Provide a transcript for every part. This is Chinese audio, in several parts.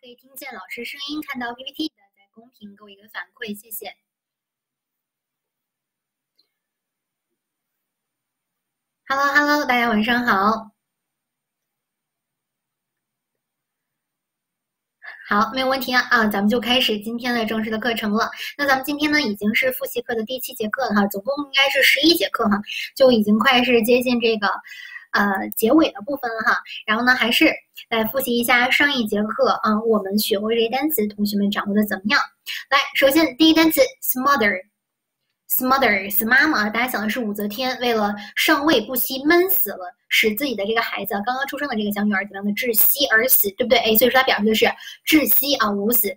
可以听见老师声音，看到 PPT 的，在公屏给我一个反馈，谢谢。Hello，Hello，大家晚上好。好，没有问题啊啊，咱们就开始今天的正式的课程了。那咱们今天呢，已经是复习课的第七节课了哈，总共应该是十一节课哈，就已经快是接近这个呃结尾的部分了哈。然后呢，还是来复习一下上一节课啊，我们学过这些单词，同学们掌握的怎么样？来，首先第一单词 smother。Smother 是妈妈，大家想的是武则天为了上位不惜闷死了，使自己的这个孩子刚刚出生的这个小女儿怎么样的窒息而死，对不对？哎，所以说它表示的是窒息啊，捂死。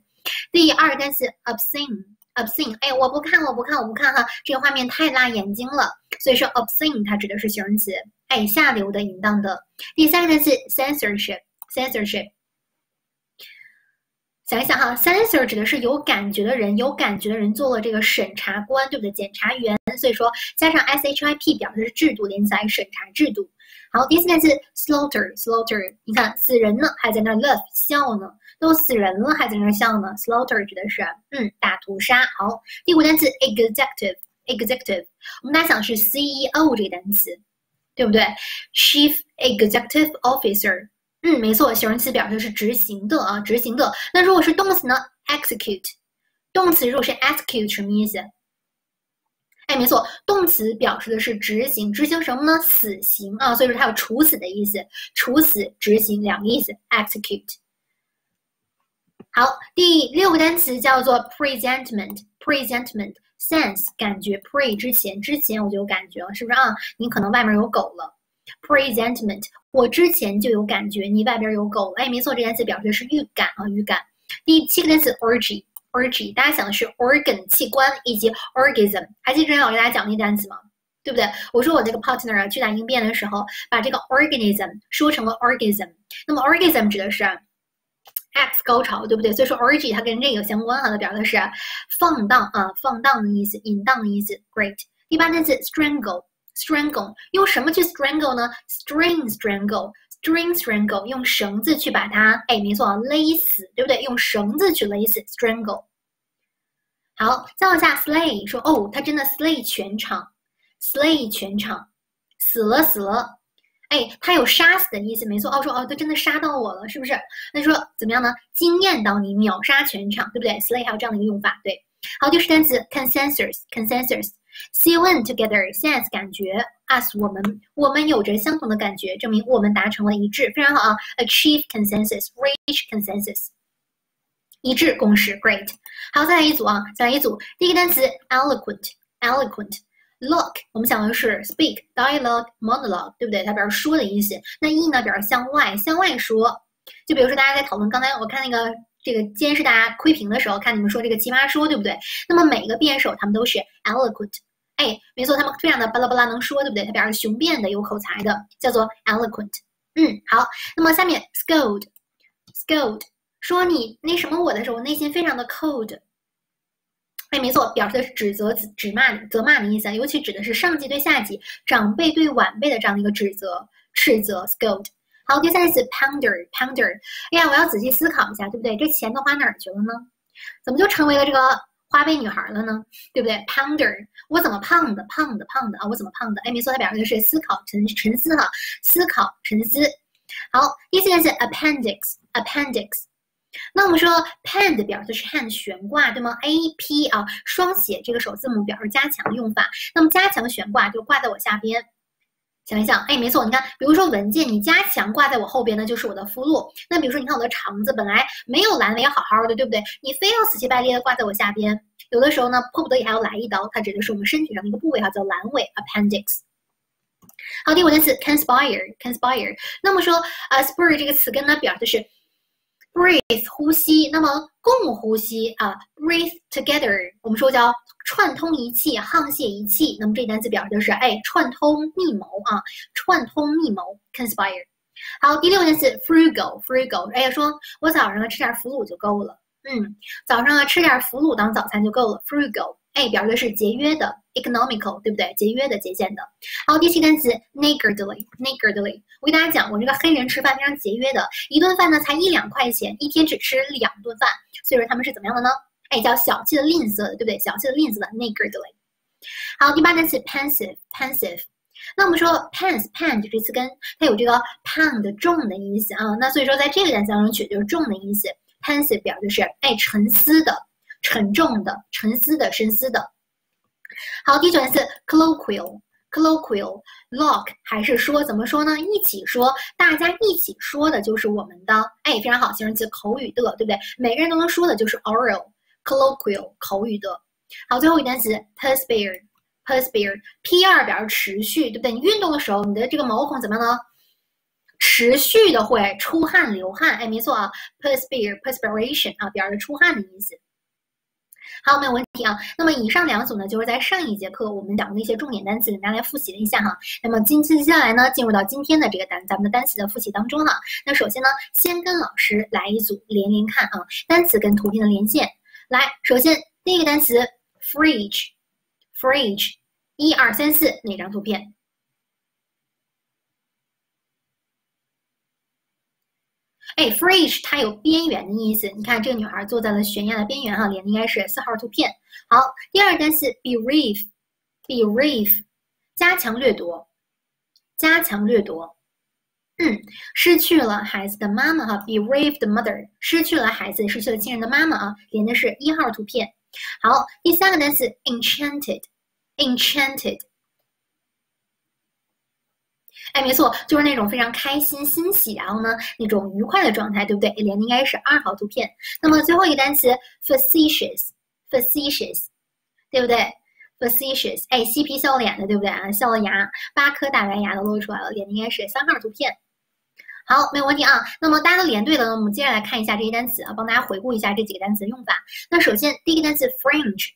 第二单词 obscene，obscene，哎，我不看，我不看，我不看哈，这个画面太辣眼睛了，所以说 obscene 它指的是形容词，哎，下流的、淫荡的。第三个单词 censorship，censorship。想一想哈，censor 指的是有感觉的人，有感觉的人做了这个审查官，对不对？检察员，所以说加上 ship 表示是制度连起来审查制度。好，第四个字 slaughter，slaughter，你看死人呢，还在那乐笑呢，都死人了还在那笑呢，slaughter 指的是嗯大屠杀。好，第五个单词 executive，executive，我们大家想是 CEO 这个单词，对不对？Chief Executive Officer。嗯，没错，形容词表示是执行的啊，执行的。那如果是动词呢？execute，动词如果是 execute 什么意思？哎，没错，动词表示的是执行，执行什么呢？死刑啊，所以说它有处死的意思，处死、执行两个意思，execute。好，第六个单词叫做 presentment，presentment sense 感觉，pre 之前，之前我就有感觉了，是不是啊？你可能外面有狗了。Presentment，我之前就有感觉，你外边有狗。哎，没错，这单词表示的是预感啊，预感。第七个单词 orgy，orgy，大家想的是 organ 器官以及 orgasm，还记得之前我给大家讲那单词吗？对不对？我说我这个 partner 啊，去打应变的时候，把这个 organism 说成了 orgasm。那么 orgasm 指的是 X 高潮，对不对？所以说 orgy 它跟这个相关哈，它表示的是放荡啊，放荡的意思，淫荡的意思。Great。第八单词 strangle。Strangle 用什么去 strangle 呢？String strangle，string strangle 用绳子去把它，哎，没错，勒死，对不对？用绳子去勒死 strangle。好，再往下 slay 说，哦，他真的 slay 全场，slay 全场，死了死了，哎，他有杀死的意思，没错。哦，说哦，他真的杀到我了，是不是？那说怎么样呢？惊艳到你，秒杀全场，对不对？slay 还有这样的一个用法，对。好，第十单词 consensus，consensus。See when together sense 感觉，us 我们我们有着相同的感觉，证明我们达成了一致，非常好啊。Achieve consensus，reach consensus，一致共识，great。好，再来一组啊，再来一组。第一个单词，eloquent，eloquent Look，我们讲的是 speak，dialogue，monologue，对不对？它表示说的意思。那 e 呢表示向外，向外说。就比如说大家在讨论，刚才我看那个。这个今天是大家窥屏的时候，看你们说这个奇葩说，对不对？那么每个辩手他们都是 eloquent，哎，没错，他们非常的巴拉巴拉能说，对不对？他表示雄辩的、有口才的，叫做 eloquent。嗯，好，那么下面 scold，scold，说你那什么我的时候，内心非常的 cold。哎，没错，表示的是指责、指骂、责骂的意思啊，尤其指的是上级对下级、长辈对晚辈的这样的一个指责、斥责 scold。好，第三个词 ponder，ponder。哎呀，我要仔细思考一下，对不对？这钱都花哪儿去了呢？怎么就成为了这个花呗女孩了呢？对不对？ponder，我怎么胖的？胖的，胖的啊！我怎么胖的？哎，没错，它表示的是思考、沉沉思哈，思考、沉思。好，第四个词 appendix，appendix。那我们说 pend 表示是 hand 悬挂，对吗？a p 啊，双写这个首字母表示加强用法。那么加强悬挂就挂在我下边。想一想，哎，没错，你看，比如说文件，你加强挂在我后边呢，就是我的附录。那比如说，你看我的肠子本来没有阑尾好好的，对不对？你非要死乞白赖的挂在我下边，有的时候呢，迫不得已还要来一刀。它指的是我们身体上的一个部位哈，叫阑尾 （appendix）。好，第五个单词 conspire，conspire。那么说，呃，spire 这个词根呢，表示的是。Breathe 呼吸，那么共呼吸啊，breathe together，我们说叫串通一气，沆瀣一气。那么这单词表示的是哎，串通密谋啊，串通密谋，conspire。好，第六个单词 frugal，frugal，哎呀，说我早上吃点腐乳就够了，嗯，早上啊吃点腐乳当早餐就够了，frugal，哎，表示的是节约的，economical，对不对？节约的、节俭的。好，第七单词 niggardly，niggardly。我给大家讲，我这个黑人吃饭非常节约的，一顿饭呢才一两块钱，一天只吃两顿饭，所以说他们是怎么样的呢？哎，叫小气的、吝啬的，对不对？小气的、吝啬的 niggardly。好，第八单词 pensive，pensive。那我们说，pens，pen 这个词根，它有这个 pound 重的意思啊。那所以说在这个单词当中取的就是重的意思。pensive 表就是哎沉思的、沉重的、沉思的、深思的。好，第九单词 colloquial，colloquial，lock 还是说怎么说呢？一起说，大家一起说的就是我们的哎非常好形容词口语的，对不对？每个人都能说的就是 oral，colloquial 口语的。好，最后一单词 perspire。perspire，p 二表示持续，对不对？你运动的时候，你的这个毛孔怎么样呢？持续的会出汗流汗，哎，没错啊，perspire，perspiration 啊，表示出汗的意思。好，没有问题啊。那么以上两组呢，就是在上一节课我们讲的一些重点单词，大家来复习了一下哈。那么今接下来呢，进入到今天的这个单咱们的单词的复习当中哈。那首先呢，先跟老师来一组连连看啊，单词跟图片的连线。来，首先第一个单词 fridge。Fridge，一二三四，哪张图片？哎，fridge 它有边缘的意思。你看这个女孩坐在了悬崖的边缘哈，连的应该是四号图片。好，第二单词 bereave，bereave，加强掠夺，加强掠夺。嗯，失去了孩子的妈妈哈，bereaved mother，失去了孩子，失去了亲人的妈妈啊，连的是一号图片。好，第三个单词 enchanted。Enchanted，哎，没错，就是那种非常开心、欣喜，然后呢，那种愉快的状态，对不对？连的应该是二号图片。那么最后一个单词，facetious，facetious，对不对？facetious，哎，嬉皮笑脸的，对不对啊？笑了牙，八颗大白牙都露出来了，连的应该是三号图片。好，没有问题啊。那么大家都连对了，那我们接着来看一下这些单词啊，帮大家回顾一下这几个单词的用法。那首先第一个单词 fringe。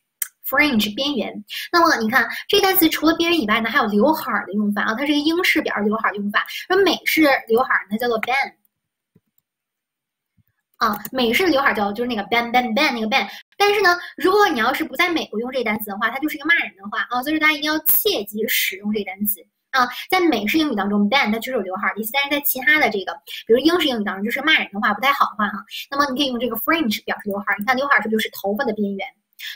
Fringe 边缘，那么你看这个单词除了边缘以外呢，还有刘海儿的用法啊，它是一个英式表示刘海儿用法，而美式刘海儿它叫做 b a n 啊，美式的刘海儿叫就是那个 b a n b a n b a n 那个 b a n 但是呢，如果你要是不在美国用这个单词的话，它就是一个骂人的话啊，所以说大家一定要切记使用这个单词。啊，在美式英语当中 b a n 它就是有刘海的意思，但是在其他的这个，比如英式英语当中，就是骂人的话不太好的话哈，那么你可以用这个 fringe 表示刘海，你看刘海是不是就是头发的边缘？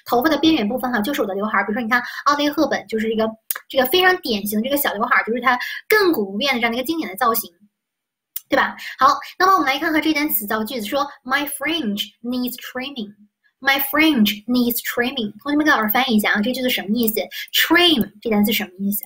头发的边缘部分哈，就是我的刘海儿。比如说，你看奥黛·赫本就是一个这个非常典型的这个小刘海儿，就是它亘古不变的这样的一个经典的造型，对吧？好，那么我们来看看这单词造句子，说 My fringe needs trimming. My fringe needs trimming. 同学们给老师翻译一下啊，这句子什么意思？Trim 这单词什么意思？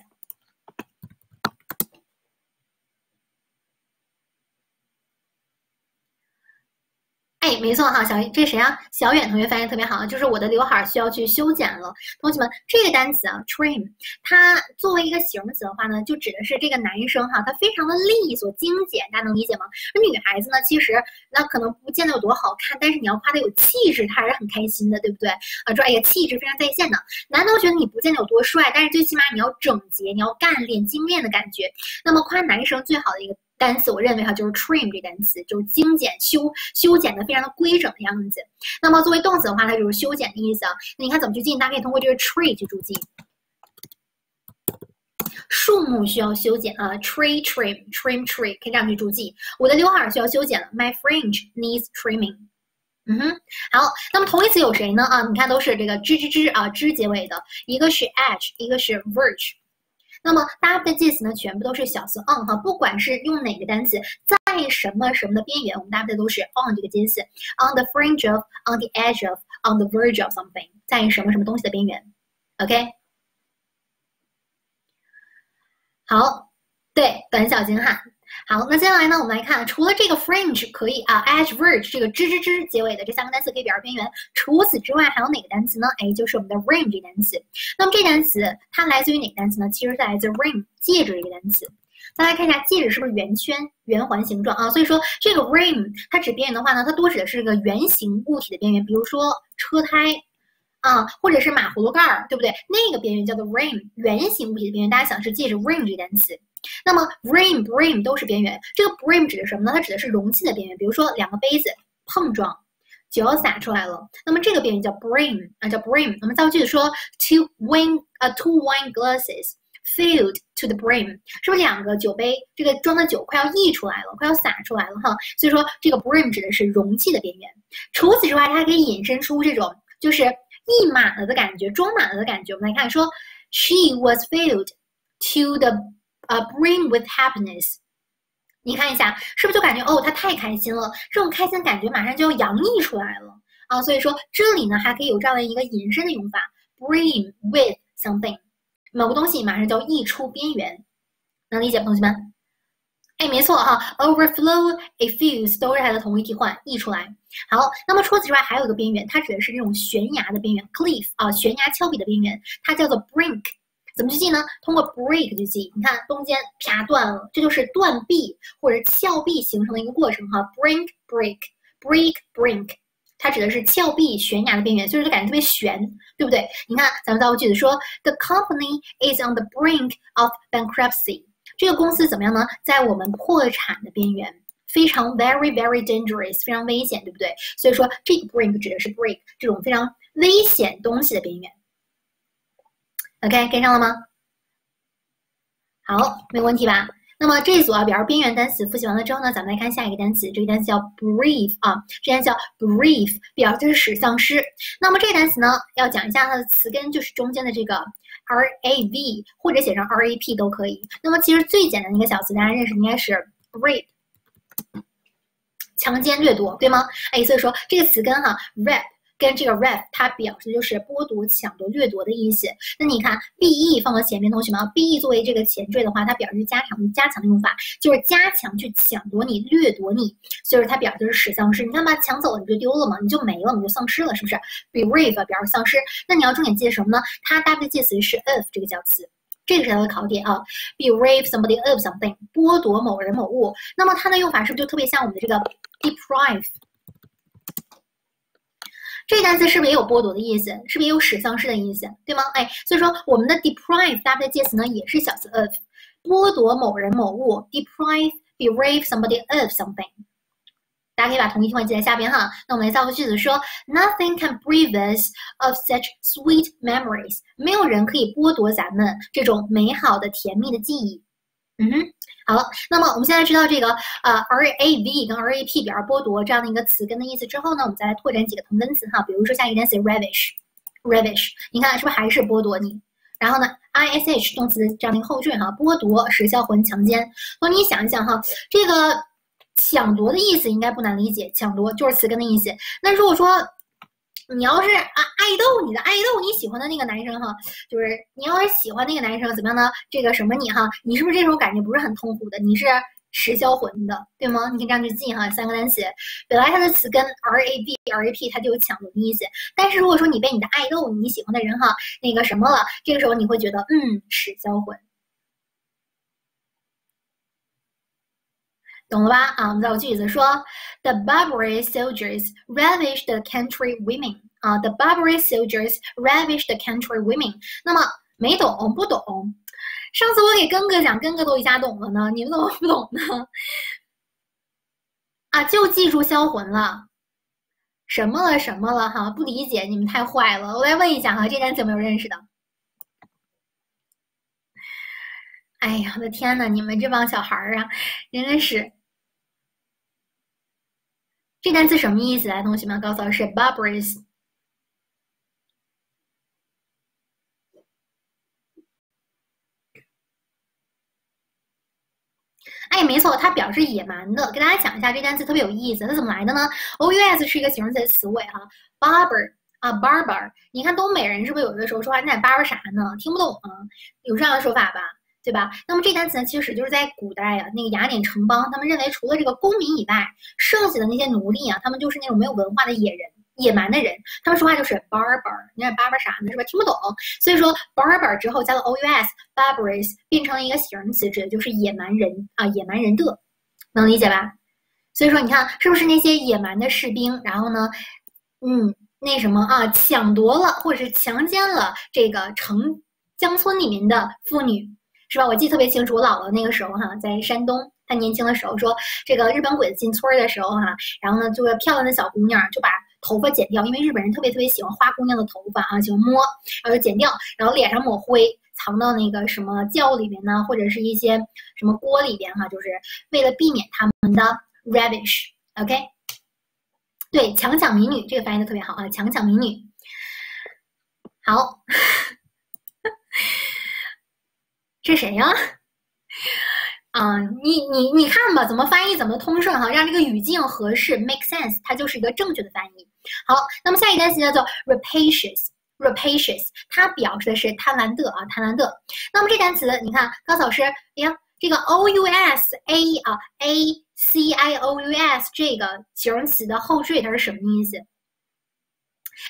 哎，没错哈，小这谁啊？小远同学翻译特别好，就是我的刘海需要去修剪了。同学们，这个单词啊，trim，它作为一个形容词的话呢，就指的是这个男生哈，他非常的利索精简，大家能理解吗？而女孩子呢，其实那可能不见得有多好看，但是你要夸她有气质，她还是很开心的，对不对？啊，说哎呀，气质非常在线的。男同学你不见得有多帅，但是最起码你要整洁，你要干练精炼的感觉。那么夸男生最好的一个。单词，我认为哈就是 trim 这单词，就是精简修修剪的非常的规整的样子。那么作为动词的话，它就是修剪的意思啊。那你看怎么去记？大家可以通过这个 tree 去注记。树木需要修剪啊，tree trim trim tree 可以这样去注记。我的刘海需要修剪了，my fringe needs trimming。嗯哼，好，那么同义词有谁呢？啊，你看都是这个之之之啊之结尾的，一个是 edge，一个是 verge。那么搭配的介词呢，全部都是小词 on 哈，不管是用哪个单词，在什么什么的边缘，我们搭配的都是 on 这个介词，on the fringe of，on the edge of，on the verge of something，在什么什么东西的边缘，OK？好，对，短小精悍。好，那接下来呢，我们来看，除了这个 fringe 可以啊，edge verge 这个吱吱吱结尾的这三个单词可以表示边缘，除此之外还有哪个单词呢？哎，就是我们的 ring 这个单词。那么这单词它来自于哪个单词呢？其实是来自 ring 戒指这个单词。大家看一下，戒指是不是圆圈、圆环形状啊？所以说这个 ring 它指边缘的话呢，它多指的是这个圆形物体的边缘，比如说车胎啊，或者是马葫芦盖儿，对不对？那个边缘叫做 ring，圆形物体的边缘。大家想是戒指 ring 这个单词。那么，brim brim 都是边缘。这个 brim 指的什么呢？它指的是容器的边缘。比如说，两个杯子碰撞，酒洒出来了。那么这个边缘叫 brim 啊，叫 brim。我们造句子说 two wine 啊 two wine glasses filled to the brim，是不是两个酒杯这个装的酒快要溢出来了，快要洒出来了哈？所以说这个 brim 指的是容器的边缘。除此之外，它还可以引申出这种就是溢满了的感觉，装满了的感觉。我们来看说，she was filled to the 啊，bring with happiness。你看一下，是不是就感觉哦，他太开心了，这种开心感觉马上就要洋溢出来了啊！所以说这里呢还可以有这样的一个引申的用法，bring with something，某个东西马上就要溢出边缘，能理解同学们？哎，没错哈，overflow effuse 都是它的同义替换，溢出来。好，那么除此之外还有一个边缘，它指的是这种悬崖的边缘，cliff 啊，悬崖峭壁的边缘，它叫做 brink。怎么去记呢？通过 break 去记。你看中间啪断了，这就是断壁或者峭壁形成的一个过程哈。brink break break brink，它指的是峭壁悬崖的边缘，所以说感觉特别悬，对不对？你看咱们造个句子说，The company is on the brink of bankruptcy。这个公司怎么样呢？在我们破产的边缘，非常 very very dangerous，非常危险，对不对？所以说这个 brink 指的是 break 这种非常危险东西的边缘。OK，跟上了吗？好，没有问题吧？那么这一组啊，表示边缘单词复习完了之后呢，咱们来看下一个单词。这个单词叫 brief 啊，这单词叫 brief，表示的是使丧失。那么这个单词呢，要讲一下它的词根，就是中间的这个 r a v，或者写成 r a p 都可以。那么其实最简单的一个小词，大家认识应该是 rape，强奸、掠夺，对吗？哎，所以说这个词根哈，rape。跟这个 rap 它表示就是剥夺、抢夺、掠夺的意思。那你看 be 放到前面，同学们，be 作为这个前缀的话，它表示加强、加强的用法，就是加强去抢夺你、掠夺你。所以它表示是使丧失。你看吧，抢走了你就丢了嘛，你就没了，你就丧失了，是不是 bereave 表示丧失。那你要重点记得什么呢？它搭配的介词是 of 这个叫词，这个是它的考点啊。bereave somebody of something，剥夺某人某物。那么它的用法是不是就特别像我们的这个 deprive？这单词是不是也有剥夺的意思？是不是也有使丧失的意思？对吗？哎，所以说我们的 deprive 搭配的介词呢，也是小词 of，剥夺某人某物，deprive bereave somebody of something。大家可以把同义替换记在下边哈。那我们来造个句子说，Nothing can bereave us of such sweet memories。没有人可以剥夺咱们这种美好的甜蜜的记忆。嗯哼。好，那么我们现在知道这个呃 r a v 跟 r a p 表示剥夺这样的一个词根的意思之后呢，我们再来拓展几个同根词哈，比如说下一个单词 ravish，ravish，你看是不是还是剥夺你？然后呢，i s h 动词这样的一个后缀哈，剥夺、使销魂、强奸。那你想一想哈，这个抢夺的意思应该不难理解，抢夺就是词根的意思。那如果说你要是啊爱豆，你的爱豆你喜欢的那个男生哈，就是你要是喜欢那个男生怎么样呢？这个什么你哈，你是不是这种感觉不是很痛苦的？你是食销魂的，对吗？你可以这样去记哈，三个单词，本来它的词根 r a b r a p 它就有抢夺的意思，但是如果说你被你的爱豆你喜欢的人哈那个什么了，这个时候你会觉得嗯食销魂。懂了吧？啊，我们造个句子说，The Barbary soldiers ravished the country women。啊，The Barbary soldiers ravished the country women。那么没懂不懂？上次我给根哥讲，根哥都一下懂了呢，你们怎么不懂呢？啊，就记住销魂了，什么了什么了哈？不理解，你们太坏了。我来问一下哈，这单词有没有认识的？哎呀，我的天呐，你们这帮小孩儿啊，真的是。这单词什么意思？来，同学们告诉我是 barbarous。哎，没错，它表示野蛮的。给大家讲一下，这单词特别有意思，它怎么来的呢？O U S 是一个形容词的词尾哈，barbar 啊，barbar。你看东北人是不是有的时候说话你在叭叭啥呢？听不懂啊？有这样的说法吧？对吧？那么这单词呢，其实就是在古代啊，那个雅典城邦，他们认为除了这个公民以外，剩下的那些奴隶啊，他们就是那种没有文化的野人、野蛮的人。他们说话就是 barbar，你看 barbar 啥呢？是吧？听不懂。所以说 barbar 之后加了 o u s，barbarous 变成了一个形容词，指的就是野蛮人啊，野蛮人的，能理解吧？所以说你看，是不是那些野蛮的士兵？然后呢，嗯，那什么啊，抢夺了或者是强奸了这个城乡村里面的妇女。是吧？我记得特别清楚，我姥姥那个时候哈，在山东，她年轻的时候说，这个日本鬼子进村儿的时候哈，然后呢，这个漂亮的小姑娘就把头发剪掉，因为日本人特别特别喜欢花姑娘的头发啊，喜欢摸，然后剪掉，然后脸上抹灰，藏到那个什么窖里面呢，或者是一些什么锅里边哈，就是为了避免他们的 rubbish。OK，对，强抢民女这个翻译的特别好啊，强抢民女。好，这谁呀？啊，你你你看吧，怎么翻译怎么通顺哈，让这个语境合适，make sense，它就是一个正确的翻译。好，那么下一个单词叫做 rapacious，rapacious，它表示的是贪婪的啊，贪婪的。那么这单词，你看高老师，哎呀，这个 o u s a 啊，a c i o u s 这个形容词的后缀它是什么意思？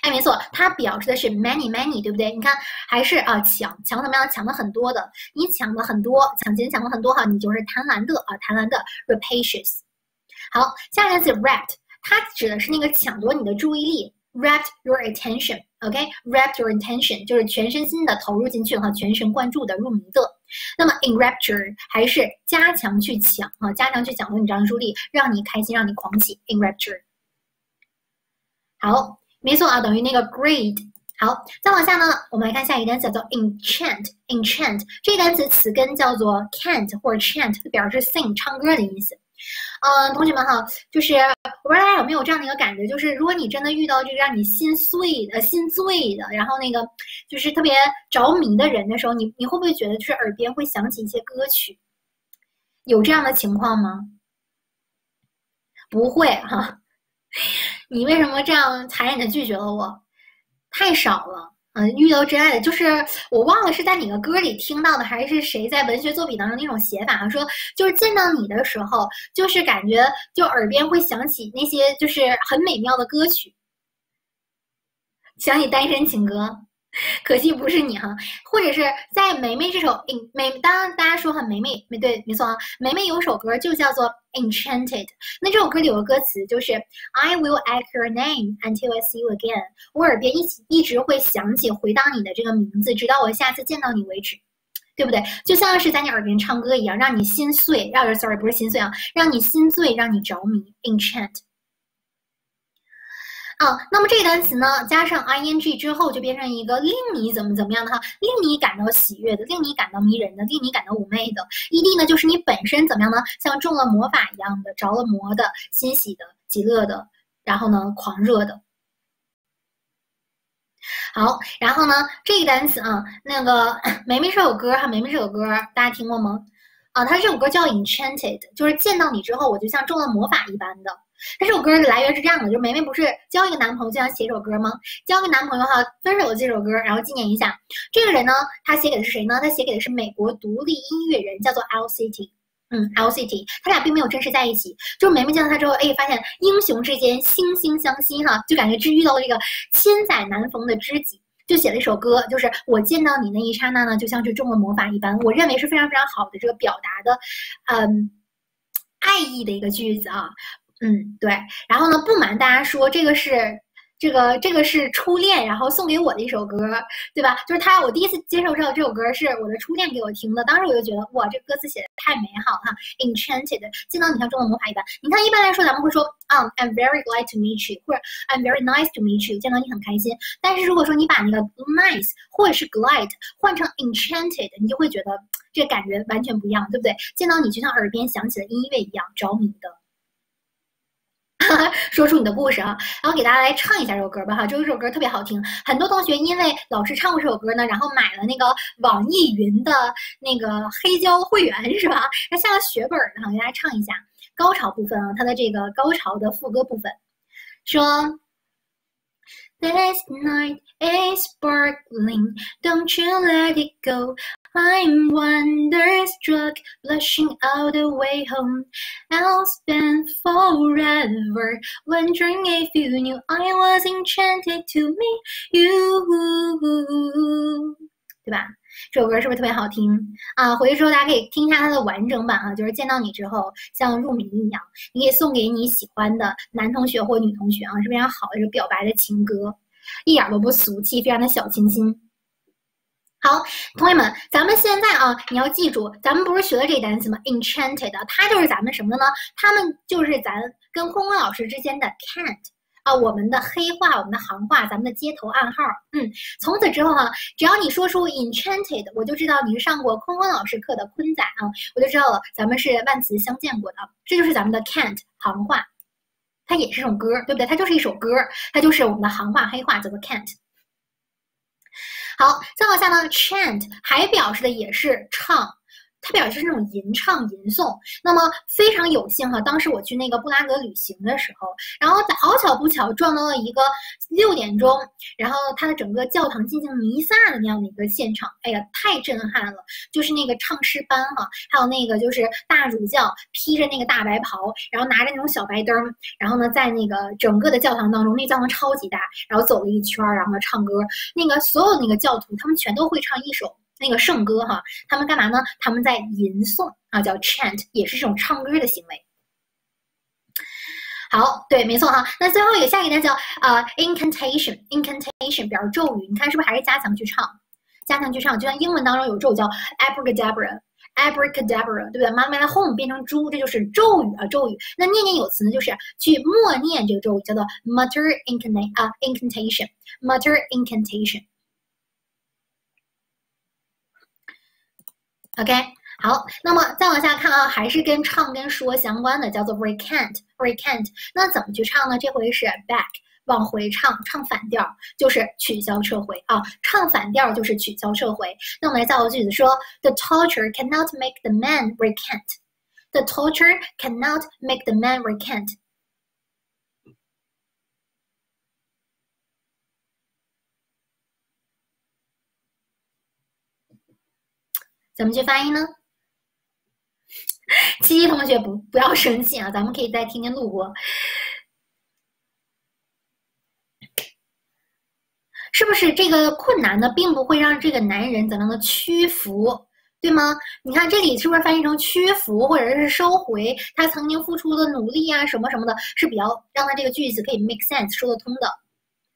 哎，没错，它表示的是 many many，对不对？你看，还是啊，抢抢怎么样？抢的很多的，你抢的很多，抢钱抢的很多哈，你就是贪婪的啊，贪婪的 rapacious。好，下一个词 rapt，它指的是那个抢夺你的注意力，rapt your attention，OK，rapt your attention 就是全身心的投入进去哈，全神贯注的入迷的。那么 enrapture 还是加强去抢啊，加强去抢夺你这样的注意力，让你开心，让你狂喜，enrapture。好。没错啊，等于那个 grade。好，再往下呢，我们来看下一个单词，叫做 enchant。enchant 这个单词词根叫做 cant 或者 chant，表示 sing 唱歌的意思。嗯，同学们哈，就是我不知道大家有没有这样的一个感觉，就是如果你真的遇到这个让你心碎的、心醉的，然后那个就是特别着迷的人的时候，你你会不会觉得就是耳边会响起一些歌曲？有这样的情况吗？不会哈。你为什么这样残忍的拒绝了我？太少了，嗯，遇到真爱的，就是我忘了是在哪个歌里听到的，还是谁在文学作品当中那种写法？说就是见到你的时候，就是感觉就耳边会响起那些就是很美妙的歌曲，想你单身情歌。可惜不是你哈，或者是在梅梅这首《In》梅，当大家说很梅梅，没对，没错啊，梅梅有首歌就叫做《Enchanted》，那这首歌里有个歌词就是 I will echo your name until I see you again，我耳边一起一直会想起回荡你的这个名字，直到我下次见到你为止，对不对？就像是在你耳边唱歌一样，让你心碎，让人 sorry 不是心碎啊，让你心醉，让你着迷，Enchanted。啊，那么这个单词呢，加上 i n g 之后，就变成一个令你怎么怎么样的哈，令你感到喜悦的，令你感到迷人的，令你感到妩媚的。e d 呢，就是你本身怎么样呢？像中了魔法一样的，着了魔的，欣喜的，极乐的，然后呢，狂热的。好，然后呢，这个单词啊，那个 梅梅这首歌哈，梅梅这首歌大家听过吗？啊，它这首歌叫 Enchanted，就是见到你之后，我就像中了魔法一般的。这首歌的来源是这样的，就是梅梅不是交一个男朋友就想写一首歌吗？交个男朋友哈，分手的这首歌，然后纪念一下。这个人呢，他写给的是谁呢？他写给的是美国独立音乐人，叫做 L City。嗯，L C T，他俩并没有真实在一起。就是梅梅见到他之后，哎，发现英雄之间惺惺相惜哈，就感觉是遇到了这个千载难逢的知己，就写了一首歌，就是我见到你那一刹那呢，就像是中了魔法一般。我认为是非常非常好的这个表达的，嗯，爱意的一个句子啊。嗯，对。然后呢，不瞒大家说，这个是这个这个是初恋，然后送给我的一首歌，对吧？就是他，我第一次接受这首这首歌是我的初恋给我听的。当时我就觉得，哇，这歌词写的太美好哈！Enchanted，见到你像中了魔法一般。你看，一般来说咱们会说，嗯，I'm very glad to meet you，或者 I'm very nice to meet you，见到你很开心。但是如果说你把那个 nice 或者是 glad 换成 enchanted，你就会觉得这感觉完全不一样，对不对？见到你就像耳边响起的音乐一样着迷的。说出你的故事啊，然后给大家来唱一下这首歌吧哈，这首歌特别好听，很多同学因为老师唱过这首歌呢，然后买了那个网易云的那个黑胶会员是吧？还下了血本的哈，给大家唱一下高潮部分啊，它的这个高潮的副歌部分，说。This night is sparkling, don't you let it go. I'm wonderstruck, blushing all the way home. I'll spend forever wondering if you knew I was enchanted to meet you. 对吧？这首歌是不是特别好听啊？回去之后大家可以听一下它的完整版啊，就是见到你之后像入迷一样，你可以送给你喜欢的男同学或女同学啊，是非常好的，一个表白的情歌，一点都不俗气，非常的小清新。好，同学们，咱们现在啊，你要记住，咱们不是学了这个单词吗？Enchanted，它就是咱们什么的呢？它们就是咱跟空空老师之间的 can't。啊，我们的黑话，我们的行话，咱们的街头暗号。嗯，从此之后哈，只要你说出 enchanted，我就知道你是上过坤坤老师课的坤仔啊，我就知道了，咱们是万词相见过的。这就是咱们的 can't 行话，它也是一种歌，对不对？它就是一首歌，它就是我们的行话黑话，叫做 can't。好，再往下呢，chant 还表示的也是唱。它表示那种吟唱、吟诵。那么非常有幸哈，当时我去那个布拉格旅行的时候，然后好巧不巧撞到了一个六点钟，然后它的整个教堂进行弥撒的那样的一个现场。哎呀，太震撼了！就是那个唱诗班哈，还有那个就是大主教披着那个大白袍，然后拿着那种小白灯，然后呢在那个整个的教堂当中，那教堂超级大，然后走了一圈，然后唱歌。那个所有那个教徒，他们全都会唱一首。那个圣歌哈，他们干嘛呢？他们在吟诵啊，叫 chant，也是这种唱歌的行为。好，对，没错哈。那最后一个下一个单词叫呃 incantation，incantation 表示咒语，你看是不是还是加强去唱？加强去唱，就像英文当中有咒叫 abracadabra，abracadabra，对不对？妈妈的 home 变成猪，这就是咒语啊，咒语。那念念有词呢，就是去默念这个咒语，叫做 mutter incant 啊 incantation，mutter incantation。OK，好，那么再往下看啊，还是跟唱跟说相关的，叫做 recant，recant。那怎么去唱呢？这回是 back，往回唱，唱反调就是取消撤回啊，唱反调就是取消撤回。那我们来造个句子说：The torture cannot make the man recant. The torture cannot make the man recant. 怎么去发音呢？七七同学不不要生气啊，咱们可以再听听录播，是不是这个困难呢，并不会让这个男人怎样的屈服，对吗？你看这里是不是翻译成屈服，或者是收回他曾经付出的努力啊，什么什么的，是比较让他这个句子可以 make sense 说得通的。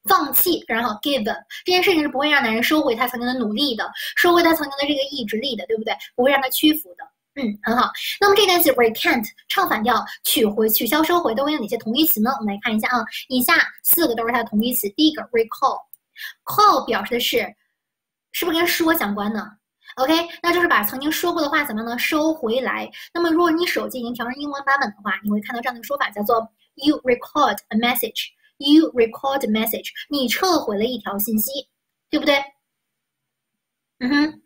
放弃，然后 give 这件事情是不会让男人收回他曾经的努力的，收回他曾经的这个意志力的，对不对？不会让他屈服的。嗯，很好。那么这单词 recant 唱反调，取回、取消、收回都会有哪些同义词呢？我们来看一下啊，以下四个都是它的同义词。第一个 recall，call 表示的是，是不是跟说相关呢？OK，那就是把曾经说过的话怎么样呢？收回来。那么如果你手机已经调成英文版本的话，你会看到这样的说法，叫做 you recalled a message。You record message，你撤回了一条信息，对不对？嗯哼，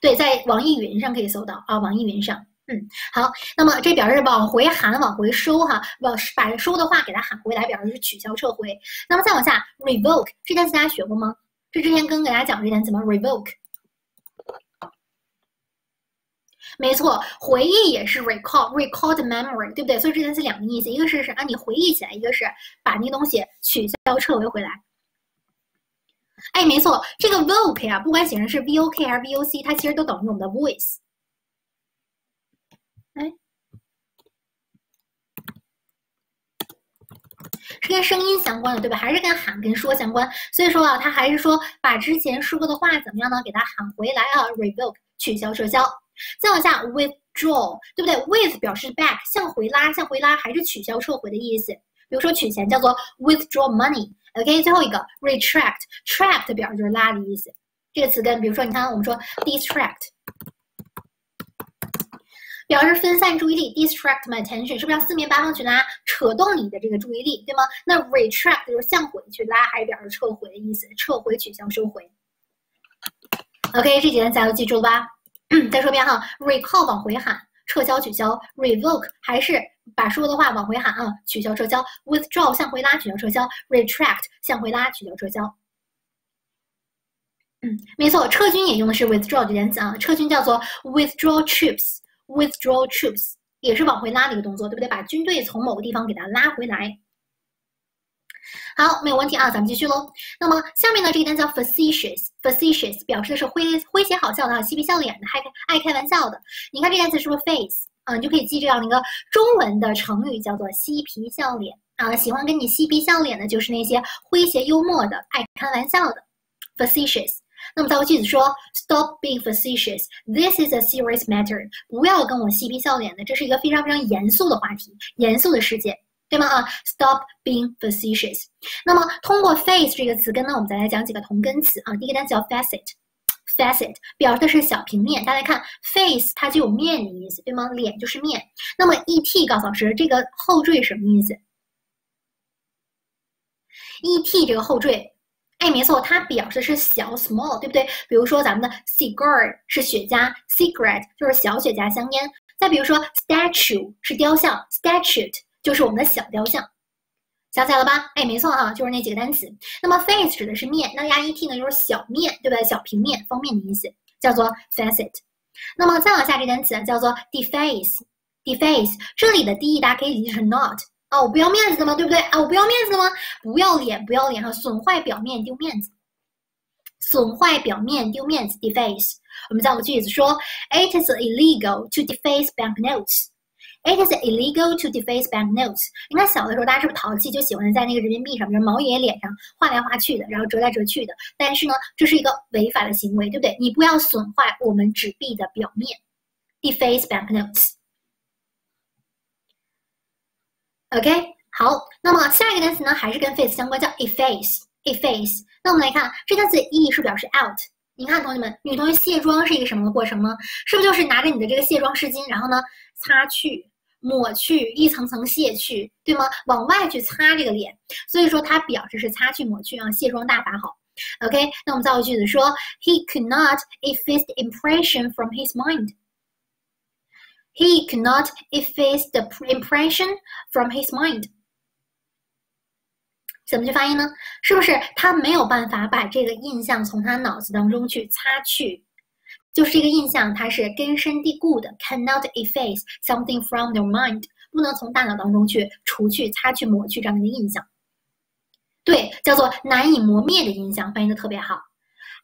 对，在网易云上可以搜到啊，网易云上。嗯，好，那么这表示往回喊，往回收哈，往把收的话给它喊回来，表示是取消撤回。那么再往下，revoke 这单词大家学过吗？这之前跟给大家讲这单词吗？revoke。没错，回忆也是 recall，recall the memory，对不对？所以这单词两个意思，一个是是啊，你回忆起来，一个是把那东西取消、撤回回来。哎，没错，这个 voke 啊，不管写成是 v o k 还是 v o c，它其实都等于我们的 voice。哎，是跟声音相关的，对吧？还是跟喊、跟说相关？所以说啊，它还是说把之前说过的话怎么样呢？给它喊回来啊，revoke，取消、撤销。再往下，withdraw，对不对？with 表示 back，向回拉，向回拉还是取消、撤回的意思。比如说取钱叫做 withdraw money。OK，最后一个 retract，tract 表示就是拉的意思。这个词根，比如说你看我们说 distract，表示分散注意力，distract my attention，是不是要四面八方去拉，扯动你的这个注意力，对吗？那 retract 就是向回去拉，还是表示撤回的意思，撤回、取消、收回。OK，这几个大家都记住了吧？再说一遍哈，recall 往回喊，撤销取消；revoke 还是把说的话往回喊啊，取消撤销；withdraw 向回拉，取消撤销；retract 向回拉，取消撤销。嗯，没错，撤军也用的是 withdraw 这单词啊，撤军叫做 withdraw troops，withdraw troops 也是往回拉的一个动作，对不对？把军队从某个地方给它拉回来。好，没有问题啊，咱们继续喽。那么下面呢，这个单词叫 facetious，facetious 表示的是诙诙谐好笑的、嬉皮笑脸的、爱爱开玩笑的。你看这单词是不是 face 啊？你就可以记这样的一个中文的成语，叫做嬉皮笑脸啊。喜欢跟你嬉皮笑脸的，就是那些诙谐幽默的、爱开玩笑的 facetious。那么造个句子说，Stop being facetious，this is a serious matter。不要跟我嬉皮笑脸的，这是一个非常非常严肃的话题，严肃的事件。对吗？啊，stop being facetious。那么通过 face 这个词根呢，我们再来讲几个同根词啊。第一个单词叫 facet，facet 表示的是小平面。大家看 face 它就有面的意思，对吗？脸就是面。那么 et 告诉老师，这个后缀什么意思？et 这个后缀。哎，没错，它表示是小 small，对不对？比如说咱们的 cigar 是雪茄，cigarette 就是小雪茄香烟。再比如说 statue 是雕像，statute 就是我们的小雕像，想起来了吧？哎，没错啊，就是那几个单词。那么 face 指的是面，那加 et 呢就是小面，对不对？小平面、方面的意思，叫做 facet。那么再往下这单词叫做 deface，deface 这里的 de 大家可以理解成 not。啊，我不要面子的吗？对不对？啊，我不要面子的吗？不要脸，不要脸哈！损坏表面，丢面子。损坏表面，丢面子，deface。我们造个句子说：It is illegal to deface banknotes. It is illegal to deface banknotes。你看小的时候，大家是不是淘气，就喜欢在那个人民币上，面毛爷爷脸上画来画去的，然后折来折去的。但是呢，这是一个违法的行为，对不对？你不要损坏我们纸币的表面，deface banknotes。OK，好，那么下一个单词呢，还是跟 face 相关，叫 efface，efface。那我们来看这单词 e 是表示 out。你看，同学们，女同学卸妆是一个什么过程呢？是不是就是拿着你的这个卸妆湿巾，然后呢，擦去、抹去，一层层卸去，对吗？往外去擦这个脸，所以说它表示是擦去、抹去啊，卸妆大法好。OK，那我们造个句子说，He could not efface the impression from his mind。He could not efface the impression from his mind。怎么去发音呢？是不是他没有办法把这个印象从他脑子当中去擦去？就是这个印象，它是根深蒂固的，cannot efface something from your mind，不能从大脑当中去除去、擦去、抹去这样的一个印象。对，叫做难以磨灭的印象，翻译的特别好。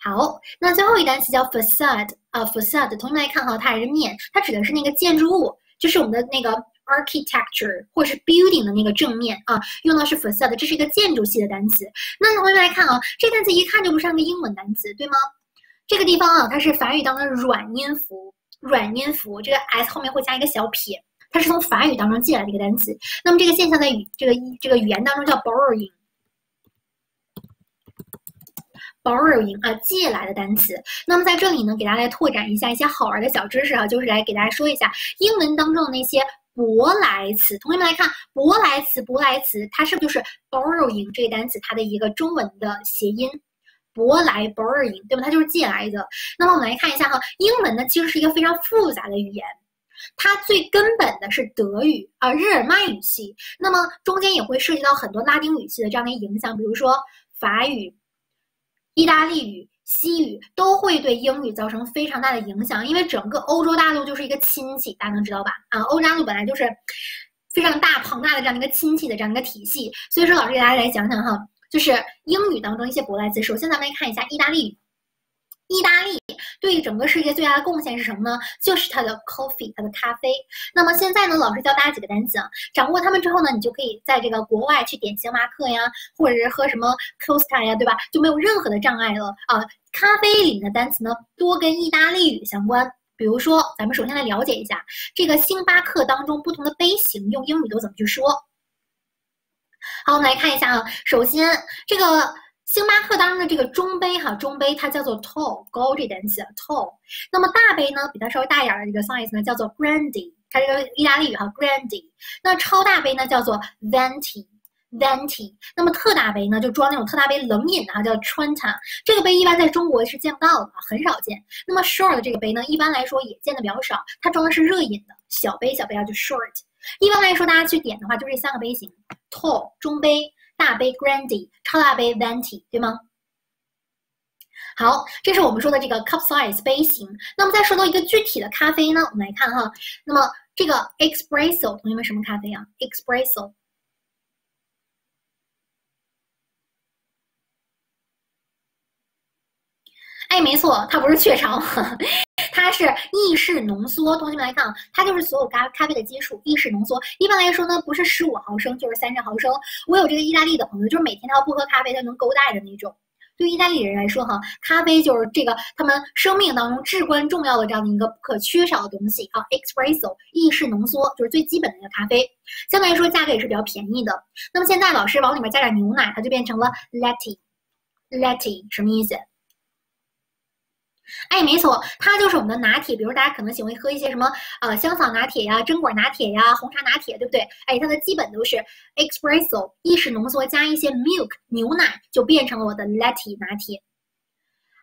好，那最后一单词叫 facade 啊，facade，同学们来看哈，它还是面，它指的是那个建筑物，就是我们的那个 architecture 或是 building 的那个正面啊，用的是 facade，这是一个建筑系的单词。那同学们来看啊，这单词一看就不像个英文单词，对吗？这个地方啊，它是法语当中的软音符，软音符，这个 s 后面会加一个小撇，它是从法语当中借来的一个单词。那么这个现象在语这个这个语言当中叫 borrowing。borrowing 啊，借来的单词。那么在这里呢，给大家来拓展一下一些好玩的小知识啊，就是来给大家说一下英文当中的那些舶来词。同学们来看，舶来词，舶来词，它是不是就是 borrowing 这个单词它的一个中文的谐音？舶来 borrowing 对吧？它就是借来的。那么我们来看一下哈，英文呢其实是一个非常复杂的语言，它最根本的是德语啊，日耳曼语系。那么中间也会涉及到很多拉丁语系的这样的影响，比如说法语。意大利语、西语都会对英语造成非常大的影响，因为整个欧洲大陆就是一个亲戚，大家能知道吧？啊，欧洲大陆本来就是非常大庞大的这样一个亲戚的这样一个体系，所以说老师给大家来讲讲哈，就是英语当中一些舶来词。首先咱们来看一下意大利语。意大利对整个世界最大的贡献是什么呢？就是它的 coffee，它的咖啡。那么现在呢，老师教大家几个单词啊，掌握它们之后呢，你就可以在这个国外去点星巴克呀，或者是喝什么 Costa 呀，对吧？就没有任何的障碍了啊。咖啡里面的单词呢，多跟意大利语相关。比如说，咱们首先来了解一下这个星巴克当中不同的杯型，用英语都怎么去说。好，我们来看一下啊，首先这个。星巴克当中的这个中杯哈，中杯它叫做 tall，高这单词 tall。那么大杯呢，比它稍微大一点的这个 size 呢，叫做 grande，它这个意大利语哈 grande。那超大杯呢，叫做 venti，venti。那么特大杯呢，就装那种特大杯冷饮的哈，叫 trenta。这个杯一般在中国是见不到的，很少见。那么 short 的这个杯呢，一般来说也见的比较少，它装的是热饮的小杯，小杯啊就 short。一般来说，大家去点的话，就这三个杯型：tall 中杯。大杯 grande，超大杯 venti，对吗？好，这是我们说的这个 cup size 杯型。那么再说到一个具体的咖啡呢，我们来看哈。那么这个 espresso，同学们什么咖啡啊？espresso。哎，没错，它不是雀巢。它是意式浓缩，同学们来看啊，它就是所有咖咖啡的基数。意式浓缩一般来说呢，不是十五毫升就是三十毫升。我有这个意大利的朋友，就是每天他要不喝咖啡他能勾带的那种，对意大利人来说，哈，咖啡就是这个他们生命当中至关重要的这样的一个不可缺少的东西啊。Espresso 意式浓缩就是最基本的一个咖啡，相对来说价格也是比较便宜的。那么现在老师往里面加点牛奶，它就变成了 latte。latte 什么意思？哎，没错，它就是我们的拿铁。比如大家可能喜欢喝一些什么呃香草拿铁呀、榛果拿铁呀、红茶拿铁，对不对？哎，它的基本都是 espresso 意式浓缩加一些 milk 牛奶，就变成了我的 latte 拿铁。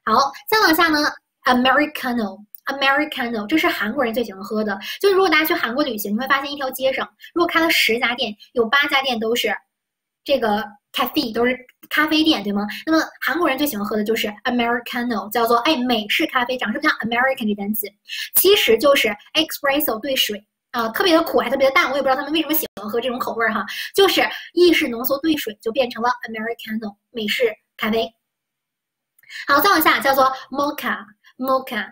好，再往下呢，americano americano 这是韩国人最喜欢喝的。就是如果大家去韩国旅行，你会发现一条街上如果开了十家店，有八家店都是这个 cafe 都是。咖啡店对吗？那么韩国人最喜欢喝的就是 Americano，叫做哎美式咖啡，长是不是像 American 这单词？其实就是 espresso 兑水啊，特别的苦还特别的淡，我也不知道他们为什么喜欢喝这种口味儿哈。就是意式浓缩兑水就变成了 Americano 美式咖啡。好，再往下叫做 Mocha，Mocha。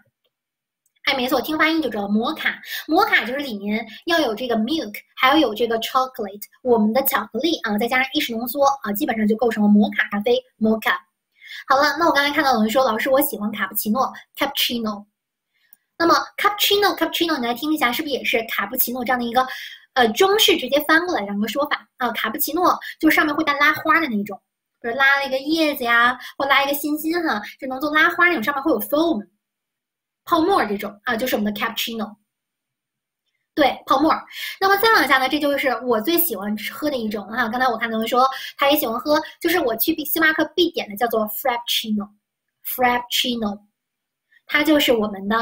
没错，听发音就知道，摩卡，摩卡就是里面要有这个 milk，还要有这个 chocolate，我们的巧克力啊，再加上意式浓缩啊，基本上就构成了摩卡咖啡，摩卡。好了，那我刚才看到有人说，老师我喜欢卡布奇诺，cappuccino。那么 cappuccino，cappuccino，你来听一下，是不是也是卡布奇诺这样的一个呃中式直接翻过来两个说法啊？卡布奇诺就上面会带拉花的那种，比如拉了一个叶子呀，或拉一个心心哈，就能做拉花那种，上面会有 foam。泡沫这种啊，就是我们的 cappuccino，对，泡沫。那么再往下呢，这就是我最喜欢喝的一种哈。刚才我看同学说他也喜欢喝，就是我去星巴克必点的，叫做 frappuccino，frappuccino，它就是我们的。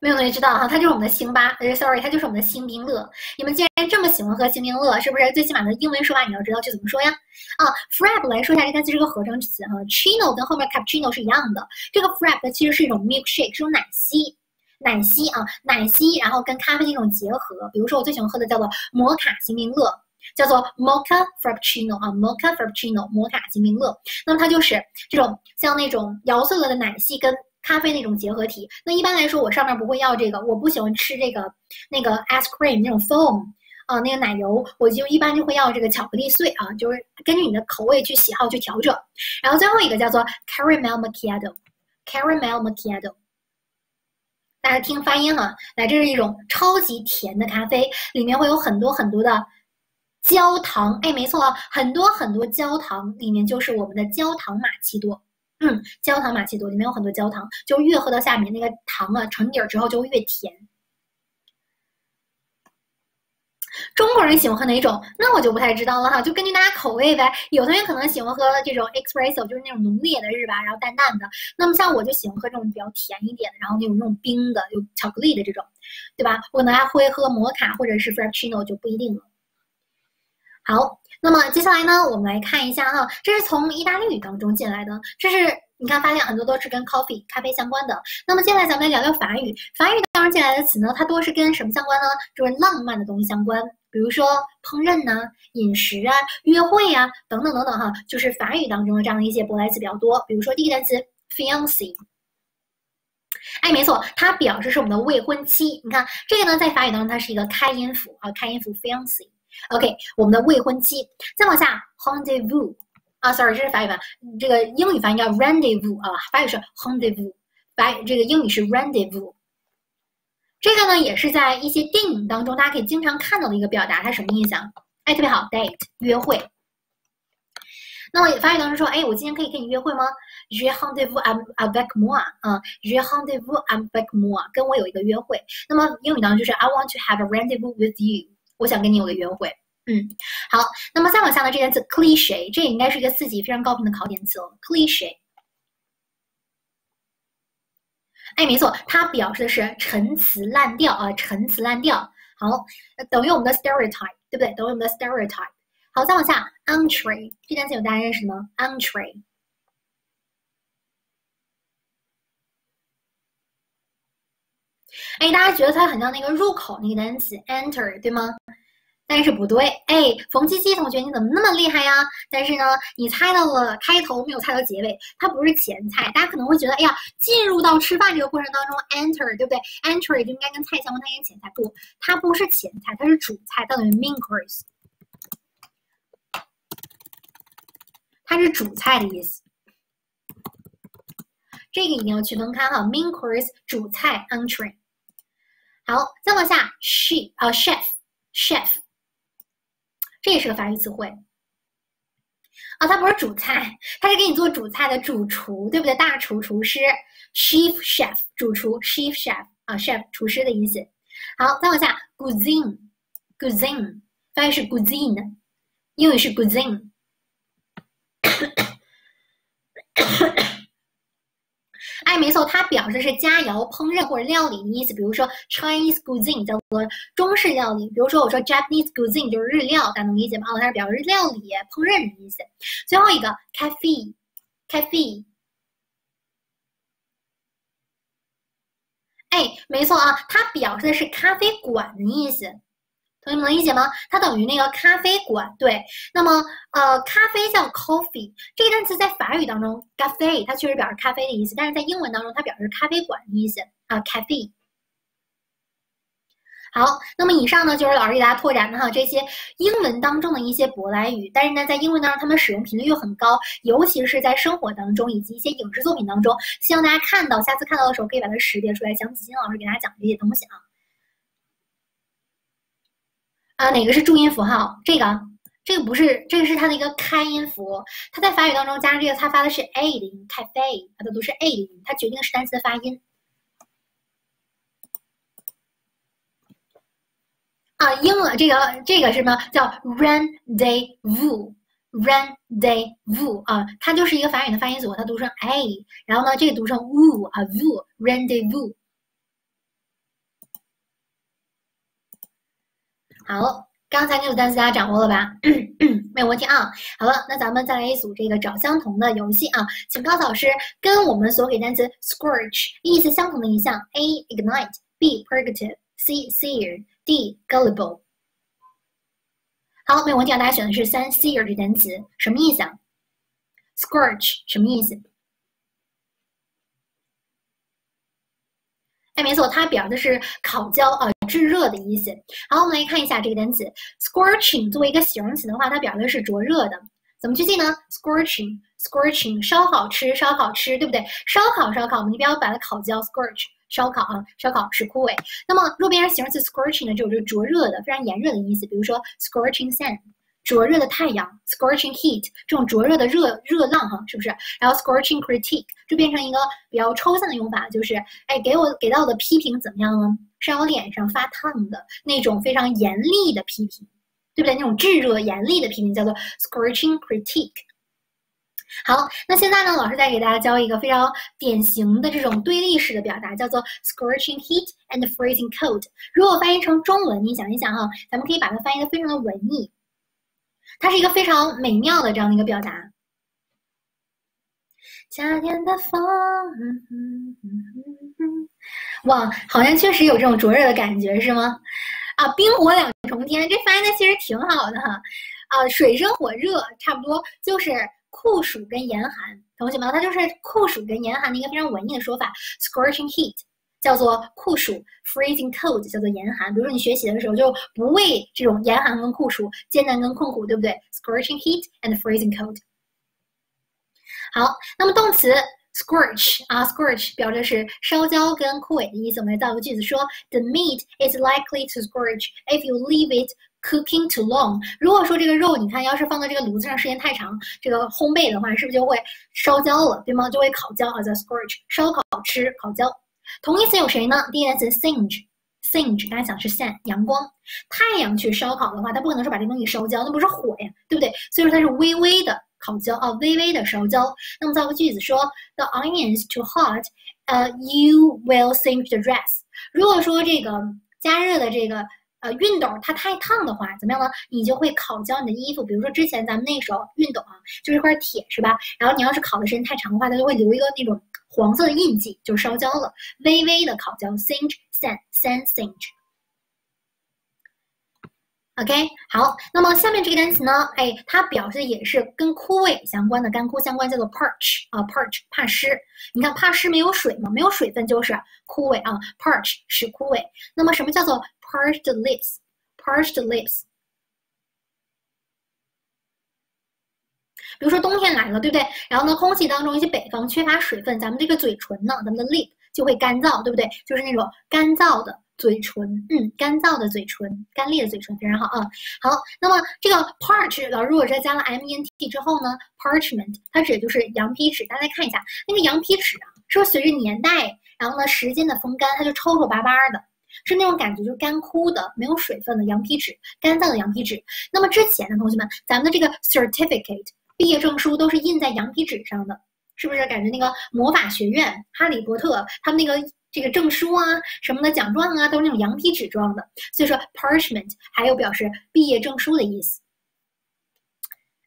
没有同学知道哈，它就是我们的星巴，呃，sorry，它就是我们的星冰乐。你们既然这么喜欢喝星冰乐，是不是最起码的英文说法你要知道去怎么说呀？啊，frap 来说一下，这单词是个合成词哈，chino 跟后面 cappuccino 是一样的。这个 frap 其实是一种 milkshake，是种奶昔，奶昔啊，奶昔，然后跟咖啡的一种结合。比如说我最喜欢喝的叫做摩卡星冰乐，叫做 mocha frappuccino 啊，mocha frappuccino，摩卡星冰乐。那么它就是这种像那种摇碎了的奶昔跟。咖啡那种结合体，那一般来说我上面不会要这个，我不喜欢吃这个那个 ice cream 那种 foam 啊，那个奶油，我就一般就会要这个巧克力碎啊，就是根据你的口味去喜好去调整。然后最后一个叫做 caramel macchiato，caramel macchiato，大家听发音哈，来，这是一种超级甜的咖啡，里面会有很多很多的焦糖，哎，没错，很多很多焦糖，里面就是我们的焦糖玛奇朵。嗯，焦糖玛奇朵里面有很多焦糖，就越喝到下面那个糖啊沉底儿之后就越甜。中国人喜欢喝哪种？那我就不太知道了哈，就根据大家口味呗。有同学可能喜欢喝这种 espresso，就是那种浓烈的，是吧？然后淡淡的。那么像我就喜欢喝这种比较甜一点的，然后那种那种冰的，有巧克力的这种，对吧？我可能还会喝摩卡或者是 frappuccino，就不一定了。好。那么接下来呢，我们来看一下哈，这是从意大利语当中进来的，这是你看发现很多都是跟 coffee 咖啡相关的。那么接下来咱们来聊聊法语，法语当中进来的词呢，它多是跟什么相关呢？就是浪漫的东西相关，比如说烹饪呐、饮食啊、约会呀等等等等哈，就是法语当中的这样的一些舶来词比较多。比如说第一个单词 fiancé，哎，没错，它表示是我们的未婚妻。你看这个呢，在法语当中它是一个开音符啊，开音符 fiancé。OK，我们的未婚妻，再往下，rendezvous 啊，sorry，这是法语版，这个英语发音叫 rendezvous 啊，法语是 rendezvous，法这个英语是 rendezvous。这个呢，也是在一些电影当中，大家可以经常看到的一个表达，它什么意思啊？哎，特别好，date 约会。那么法语当中说，哎，我今天可以跟你约会吗？Je rendezvous avec moi 啊，Je rendezvous avec moi，跟我有一个约会。那么英语当中就是 I want to have a rendezvous with you。我想跟你有个约会，嗯，好，那么再往下呢，这单词 cliche，这也应该是一个四级非常高频的考点词哦，cliche。哎，没错，它表示的是陈词滥调啊，陈词滥调。好，等于我们的 stereotype，对不对？等于我们的 stereotype。好，再往下，entry，这单词有大家认识吗？entry，。哎，大家觉得它很像那个入口那个单词 enter，对吗？但是不对，哎，冯七七同学你怎么那么厉害呀？但是呢，你猜到了开头，没有猜到结尾，它不是前菜。大家可能会觉得，哎呀，进入到吃饭这个过程当中，enter，对不对？enter 就应该跟菜相关，它应该前菜。不，它不是前菜，它是主菜，它等于 main course。它是主菜的意思。这个一定要区分开哈，main course 主菜 entry。好，再往下，she 啊，chef，chef，这也是个法语词汇。啊，它不是主菜，它是给你做主菜的主厨，对不对？大厨厨师，chef chef，主厨 chef chef 啊 chef，厨师的意思。好，再往下，guzin，guzin，翻译是 guzine，英语是 guzine。哎，没错，它表示的是佳肴、烹饪或者料理的意思。比如说 Chinese cuisine 叫做中式料理，比如说我说 Japanese cuisine 就是日料，大家能理解吗？哦它是表示料理、烹饪的意思。最后一个 cafe，cafe，哎，没错啊，它表示的是咖啡馆的意思。同学们能理解吗？它等于那个咖啡馆，对。那么，呃，咖啡叫 coffee，这个单词在法语当中，cafe 它确实表示咖啡的意思，但是在英文当中它表示咖啡馆的意思啊，cafe。好，那么以上呢就是老师给大家拓展的哈这些英文当中的一些舶来语，但是呢在英文当中它们使用频率又很高，尤其是在生活当中以及一些影视作品当中，希望大家看到，下次看到的时候可以把它识别出来，想起金老师给大家讲这些东西啊。啊，哪个是注音符号？这个，这个不是，这个是它的一个开音符。它在法语当中加上这个，它发的是 a 的音，cafe，它的读是 a 的音，它决定是单词的发音。啊，英文这个这个是什么？叫 rendezvous，rendezvous 啊，它就是一个法语的发音组合，它读成 a，然后呢，这个读成 u，啊，v，rendezvous。好，刚才那组单词大家掌握了吧？没有问题啊。好了，那咱们再来一组这个找相同的游戏啊，请告诉老师跟我们所给单词 scorch 意思相同的一项：A ignite，B purgative，C sear，D gullible。好，没有问题啊。大家选的是三 sear 这单词，什么意思啊？scorch 什么意思？哎，没错，它表的是烤焦啊。炙热的意思。好，我们来看一下这个单词 scorching 作为一个形容词的话，它表的是灼热的。怎么去记呢？scorching，scorching，烧烤吃，烧烤吃，对不对？烧烤，烧烤，我们一般要把它烤焦。scorch，烧烤啊，烧烤是枯萎。那么，若变成形容词 scorching 呢，就有这个灼热的、非常炎热的意思。比如说 scorching sun。灼热的太阳，scorching heat，这种灼热的热热浪哈，是不是？然后 scorching critique 就变成一个比较抽象的用法，就是哎，给我给到我的批评怎么样呢？是让我脸上发烫的那种非常严厉的批评，对不对？那种炙热严厉的批评叫做 scorching critique。好，那现在呢，老师再给大家教一个非常典型的这种对立式的表达，叫做 scorching heat and freezing cold。如果翻译成中文，你想一想哈，咱们可以把它翻译的非常的文艺。它是一个非常美妙的这样的一个表达。夏天的风，嗯嗯嗯嗯哇，好像确实有这种灼热的感觉，是吗？啊，冰火两重天，这翻译的其实挺好的哈。啊，水深火热，差不多就是酷暑跟严寒。同学们，它就是酷暑跟严寒的一个非常文艺的说法，scorching heat。叫做酷暑，freezing cold 叫做严寒。比如说你学习的时候就不畏这种严寒跟酷暑艰难跟困苦，对不对？Scorching heat and freezing cold。好，那么动词 scorch 啊，scorch 表示是烧焦跟枯萎的意思。我们来造个句子说：The meat is likely to scorch if you leave it cooking too long。如果说这个肉，你看要是放到这个炉子上时间太长，这个烘焙的话，是不是就会烧焦了，对吗？就会烤焦啊，叫 scorch，烧烤吃烤焦。同义词有谁呢？第一单词 singe，singe 大家想是 sun 阳光，太阳去烧烤的话，它不可能说把这东西烧焦，那不是火呀，对不对？所以说它是微微的烤焦啊，微微的烧焦。那么造个句子说，the onions too hot，呃，you will singe the dress。如果说这个加热的这个呃熨斗它太烫的话，怎么样呢？你就会烤焦你的衣服。比如说之前咱们那时候熨斗啊，就是一块铁是吧？然后你要是烤的时间太长的话，它就会留一个那种。黄色的印记就烧焦了，微微的烤焦，singe sun sun singe。OK，好，那么下面这个单词呢，哎，它表示也是跟枯萎相关的，干枯相关，叫做 parch 啊，parch 怕湿。你看怕湿没有水嘛，没有水分就是枯萎啊，parch 是枯萎。那么什么叫做 parched lips？parched lips。比如说冬天来了，对不对？然后呢，空气当中一些北方缺乏水分，咱们这个嘴唇呢，咱们的 lip 就会干燥，对不对？就是那种干燥的嘴唇，嗯，干燥的嘴唇，干裂的嘴唇，非常好啊。好，那么这个 parch 老师如果是加了 m e n t 之后呢，parchment 它指的就是羊皮纸。大家看一下那个羊皮纸啊，是不是随着年代，然后呢时间的风干，它就抽抽巴巴的。是那种感觉，就干枯的、没有水分的羊皮纸，干燥的羊皮纸。那么之前的同学们，咱们的这个 certificate 毕业证书都是印在羊皮纸上的，是不是？感觉那个魔法学院、哈利波特他们那个这个证书啊、什么的奖状啊，都是那种羊皮纸状的。所以说 parchment 还有表示毕业证书的意思。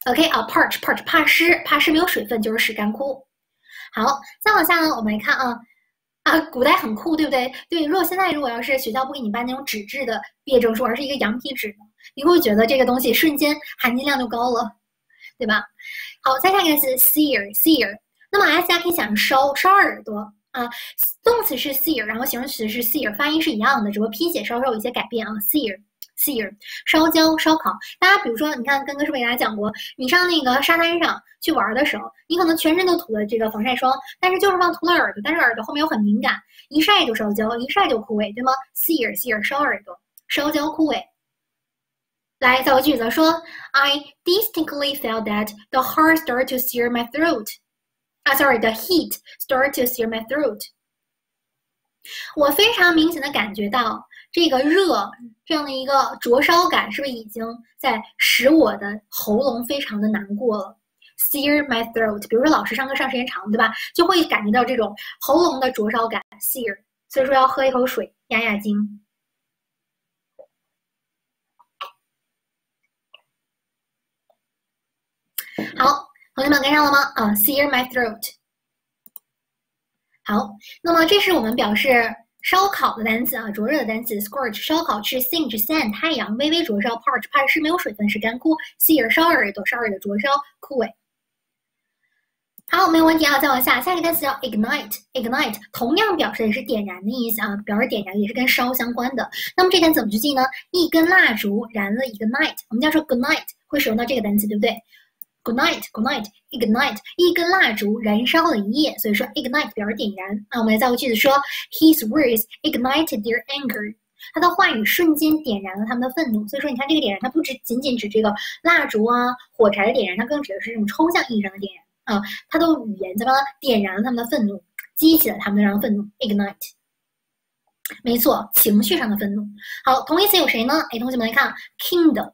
OK 啊，parch parch 怕湿，怕湿没有水分就是使干枯。好，再往下呢，我们来看啊。啊，古代很酷，对不对？对，如果现在如果要是学校不给你办那种纸质的毕业证书，而是一个羊皮纸的，你会觉得这个东西瞬间含金量就高了，对吧？好，再看一个词 sear，sear。那么 S 家可以想烧烧耳朵啊，动词是 sear，然后形容词是 sear，发音是一样的，只不过拼写稍稍有一些改变啊，sear。sear 烧焦烧烤，大家比如说，你看刚刚是不是给大家讲过，你上那个沙滩上去玩的时候，你可能全身都涂了这个防晒霜，但是就是忘涂了耳朵，但是耳朵后面又很敏感，一晒就烧焦，一晒就枯萎，对吗？sear sear 烧耳朵，烧焦枯萎。来造个句子说，I distinctly felt that the heart started to sear my throat。啊，sorry，the heat start to sear my throat。我非常明显的感觉到。这个热这样的一个灼烧感，是不是已经在使我的喉咙非常的难过了？Sear my throat。比如说老师上课上时间长，对吧？就会感觉到这种喉咙的灼烧感。Sear，所以说要喝一口水压压惊。好，同学们跟上了吗？啊，Sear my throat。好，那么这是我们表示。烧烤的单词啊，灼热的单词，scorch 烧烤去，singe sun 太阳，微微灼烧，parch 怕是没有水分是干枯，sear 烧耳朵，烧耳朵灼烧枯萎。好，没有问题啊，再往下，下一个单词叫 ignite，ignite 同样表示的是点燃的意思啊，表示点燃也是跟烧相关的。那么这单词怎么去记呢？一根蜡烛燃了一个 night，我们叫说 good night 会使用到这个单词，对不对？Good night, good night. Ignite，一根蜡烛燃烧了一夜，所以说 ignite 表示点燃。那我们来造个句子说，His words ignited their anger。他的话语瞬间点燃了他们的愤怒。所以说，你看这个点燃，它不只仅仅指这个蜡烛啊、火柴的点燃，它更指的是这种抽象意义上的点燃啊。它的语言怎么点燃了他们的愤怒，激起了他们的这样愤怒？Ignite，没错，情绪上的愤怒。好，同义词有谁呢？哎，同学们来看，Kindle。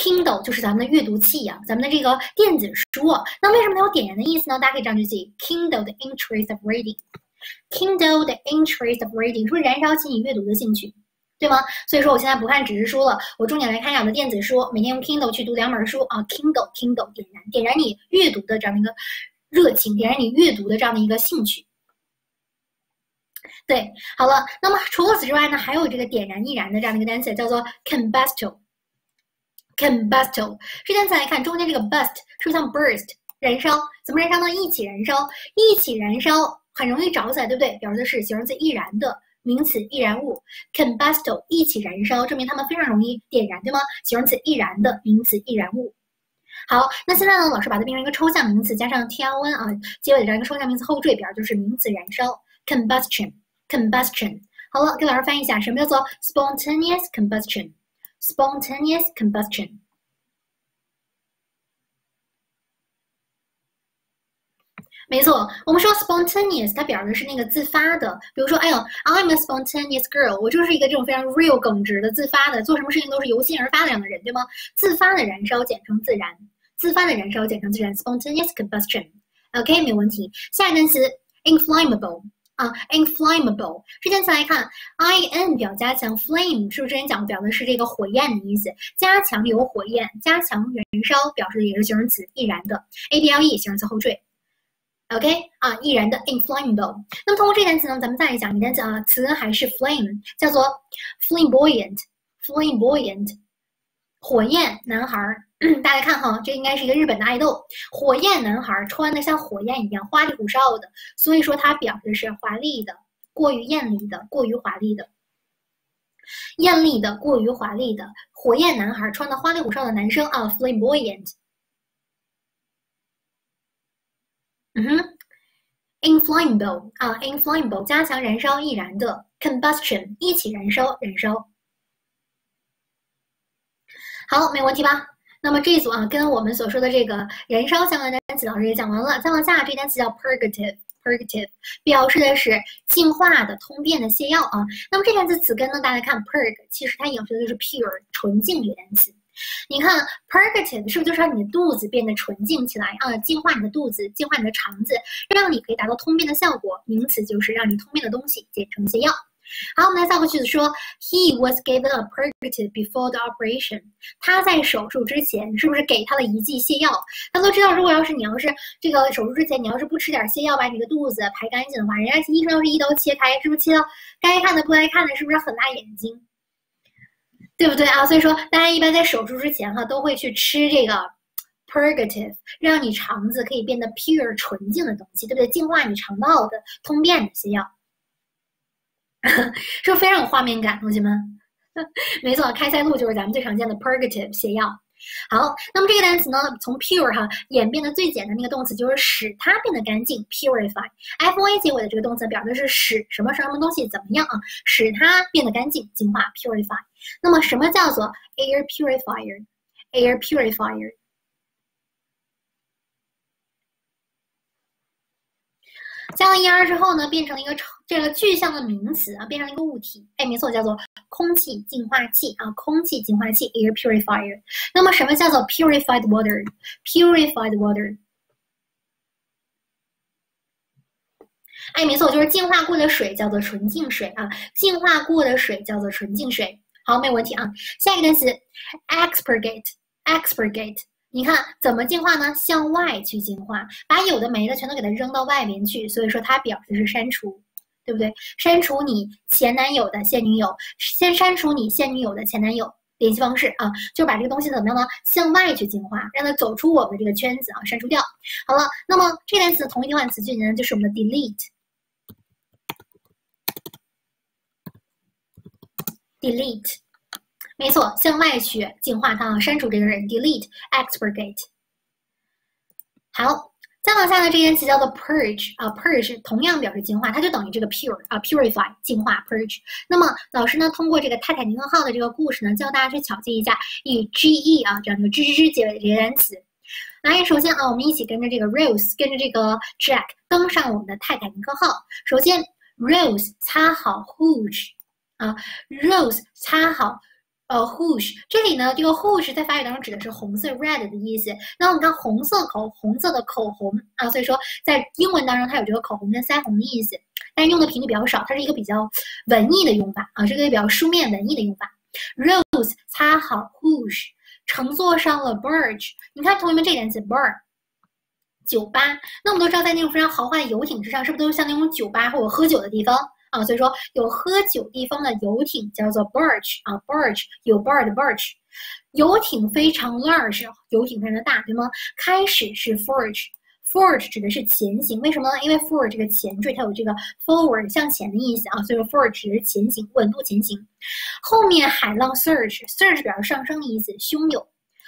Kindle 就是咱们的阅读器呀，咱们的这个电子书。那为什么它有点燃的意思呢？大家可以这样去记：Kindle the interest of reading，Kindle the interest of reading，是不是燃烧起你阅读的兴趣，对吗？所以说我现在不看纸质书了，我重点来看一下我的电子书，每天用 Kindle 去读两本书啊。Kindle Kindle 点燃点燃你阅读的这样的一个热情，点燃你阅读的这样的一个兴趣。对，好了，那么除了此之外呢，还有这个点燃易燃的这样的一个单词，叫做 combustion。Combustle，这单词来看，中间这个 bust 是不是像 burst 燃烧？怎么燃烧呢？一起燃烧，一起燃烧很容易着起来，对不对？表示的是形容词易燃的名词易燃物。，combustible 一起燃烧，证明它们非常容易点燃，对吗？形容词易燃的名词易燃物。好，那现在呢，老师把它变成一个抽象名词，加上 tl-n 啊，结尾的这样一个抽象名词后缀，表示就是名词燃烧。Combustion，combustion。好了，给老师翻译一下，什么叫做 spontaneous combustion？Spontaneous combustion，没错，我们说 spontaneous，它表示的是那个自发的。比如说，哎呦，I'm a spontaneous girl，我就是一个这种非常 real、耿直的、自发的，做什么事情都是由心而发的这样的人，对吗？自发的燃烧简称自燃，自发的燃烧简称自燃，spontaneous combustion。OK，没问题。下一个单词 inflammable。啊，inflammable 这件词来看，i n 表加强，flame 是不是之前讲表的是这个火焰的意思？加强有火焰，加强燃烧，表示的也是形容词，易燃的，a b l e 形容词后缀。OK 啊，易燃的 inflammable。那么通过这单词呢，咱们再来讲一单词啊，词还是 flame，叫做 flamboyant，flamboyant，火焰男孩。大家看哈，这应该是一个日本的爱豆，火焰男孩穿的像火焰一样花里胡哨的，所以说它表示是华丽的、过于艳丽的、过于华丽的、艳丽的、过于华丽的火焰男孩穿的花里胡哨的男生啊，flamboyant。嗯哼，inflammable 啊，inflammable 加强燃烧易燃的，combustion 一起燃烧燃烧。好，没问题吧？那么这一组啊，跟我们所说的这个燃烧相关的单词，老师也讲完了。再往下，这单词叫 purgative，purgative 表示的是净化的、通便的泻药啊。那么这单词词根呢，大家看 purg，其实它引申的就是 pure 纯净这个单词。你看 purgative 是不是就是让你的肚子变得纯净起来啊？净化你的肚子，净化你的肠子，让你可以达到通便的效果。名词就是让你通便的东西，简称泻药。好，我们来造个句子说，He was given a purgative before the operation。他在手术之前是不是给他了一剂泻药？大家都知道，如果要是你要是这个手术之前你要是不吃点泻药把你的肚子排干净的话，人家医生要是一刀切开，是不是切到该看的不该看的，是不是很辣眼睛？对不对啊？所以说，大家一般在手术之前哈，都会去吃这个 purgative，让你肠子可以变得 pure 纯净的东西，对不对？净化你肠道的通便的泻药。是不是非常有画面感，同学们？没错，开塞露就是咱们最常见的 purgative 泻药。好，那么这个单词呢，从 pure 哈演变的最简单的一个动词就是使它变得干净，purify，f a 结尾的这个动词表的是使什么什么东西怎么样啊？使它变得干净、净化，purify。那么什么叫做 air purifier？air purifier。加了 er 之后呢，变成了一个这个具象的名词啊，变成了一个物体。哎，没错，叫做空气净化器啊，空气净化器 air purifier。那么什么叫做 purified water？purified water。哎，没错，就是净化过的水叫做纯净水啊，净化过的水叫做纯净水。好，没有问题啊。下一个单词 expurgate，expurgate。你看怎么净化呢？向外去净化，把有的没的全都给它扔到外面去。所以说它表示是删除，对不对？删除你前男友的现女友，先删除你现女友的前男友联系方式啊，就把这个东西怎么样呢？向外去净化，让它走出我们这个圈子啊，删除掉。好了，那么这单词同义替换词句呢，就是我们的 delete，delete。没错，向外去净化它，删除这个人，delete expurgate。好，再往下呢，这个词叫做 purge 啊，purge 同样表示净化，它就等于这个 pure 啊，purify 净化 purge。那么老师呢，通过这个泰坦尼克号的这个故事呢，教大家去巧记一下以 ge 啊这样一个吱吱吱结尾的这些单词。来，首先啊，我们一起跟着这个 Rose，跟着这个 Jack 登上我们的泰坦尼克号。首先，Rose 擦好 hoosh 啊，Rose 擦好。呃，hoosh 这里呢，这个 hoosh 在法语当中指的是红色 red 的意思。那我们看红色口，红色的口红啊，所以说在英文当中它有这个口红跟腮红的意思，但是用的频率比较少，它是一个比较文艺的用法啊，是个比较书面文艺的用法。Rose 擦好 hoosh，乘坐上了 barge。你看同学们这单词 bar，酒吧。那我们都知道，在那种非常豪华的游艇之上，是不是都是像那种酒吧或者喝酒的地方？啊，所以说有喝酒地方的游艇叫做 barge 啊，barge 有 bar 的 barge，游艇非常 large，游艇非常的大，对吗？开始是 forge，forge 指的是前行，为什么呢？因为 forge 这个前缀它有这个 forward 向前的意思啊，所以说 forge 指的是前行，稳步前行。后面海浪 surge，surge 表示上升的意思，汹涌，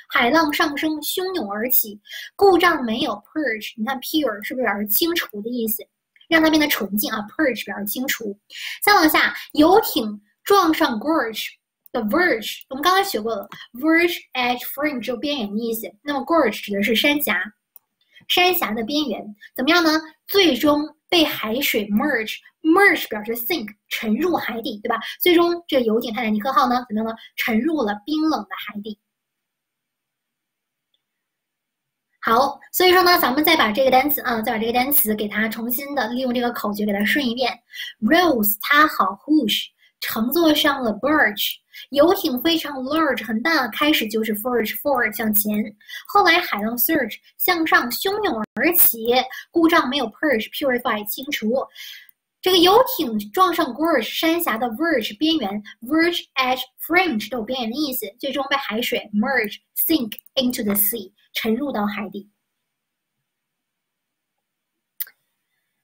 海浪上升，汹涌而起。故障没有 purge，你看 pure 是不是表示清除的意思？让它变得纯净啊，purge 表示清除。再往下，游艇撞上 gorge 的 verge，我们刚才学过了，verge edge fringe 有边缘的意思。那么 gorge 指的是山峡，山峡的边缘怎么样呢？最终被海水 merge，merge 表示 sink 沉入海底，对吧？最终这个游艇泰坦尼克号呢，怎么样呢？沉入了冰冷的海底。好，所以说呢，咱们再把这个单词啊，再把这个单词给它重新的利用这个口诀给它顺一遍。Rose 它好 h o o s h 乘坐上了 barge，游艇非常 large 很大，开始就是 forge forge 向前，后来海浪 surge 向上汹涌而起，故障没有 purge purify 清除。这个游艇撞上 gorge 山峡的 verge 边缘，verge edge fringe 都有边缘的意思，最终被海水 merge sink into the sea。沉入到海底。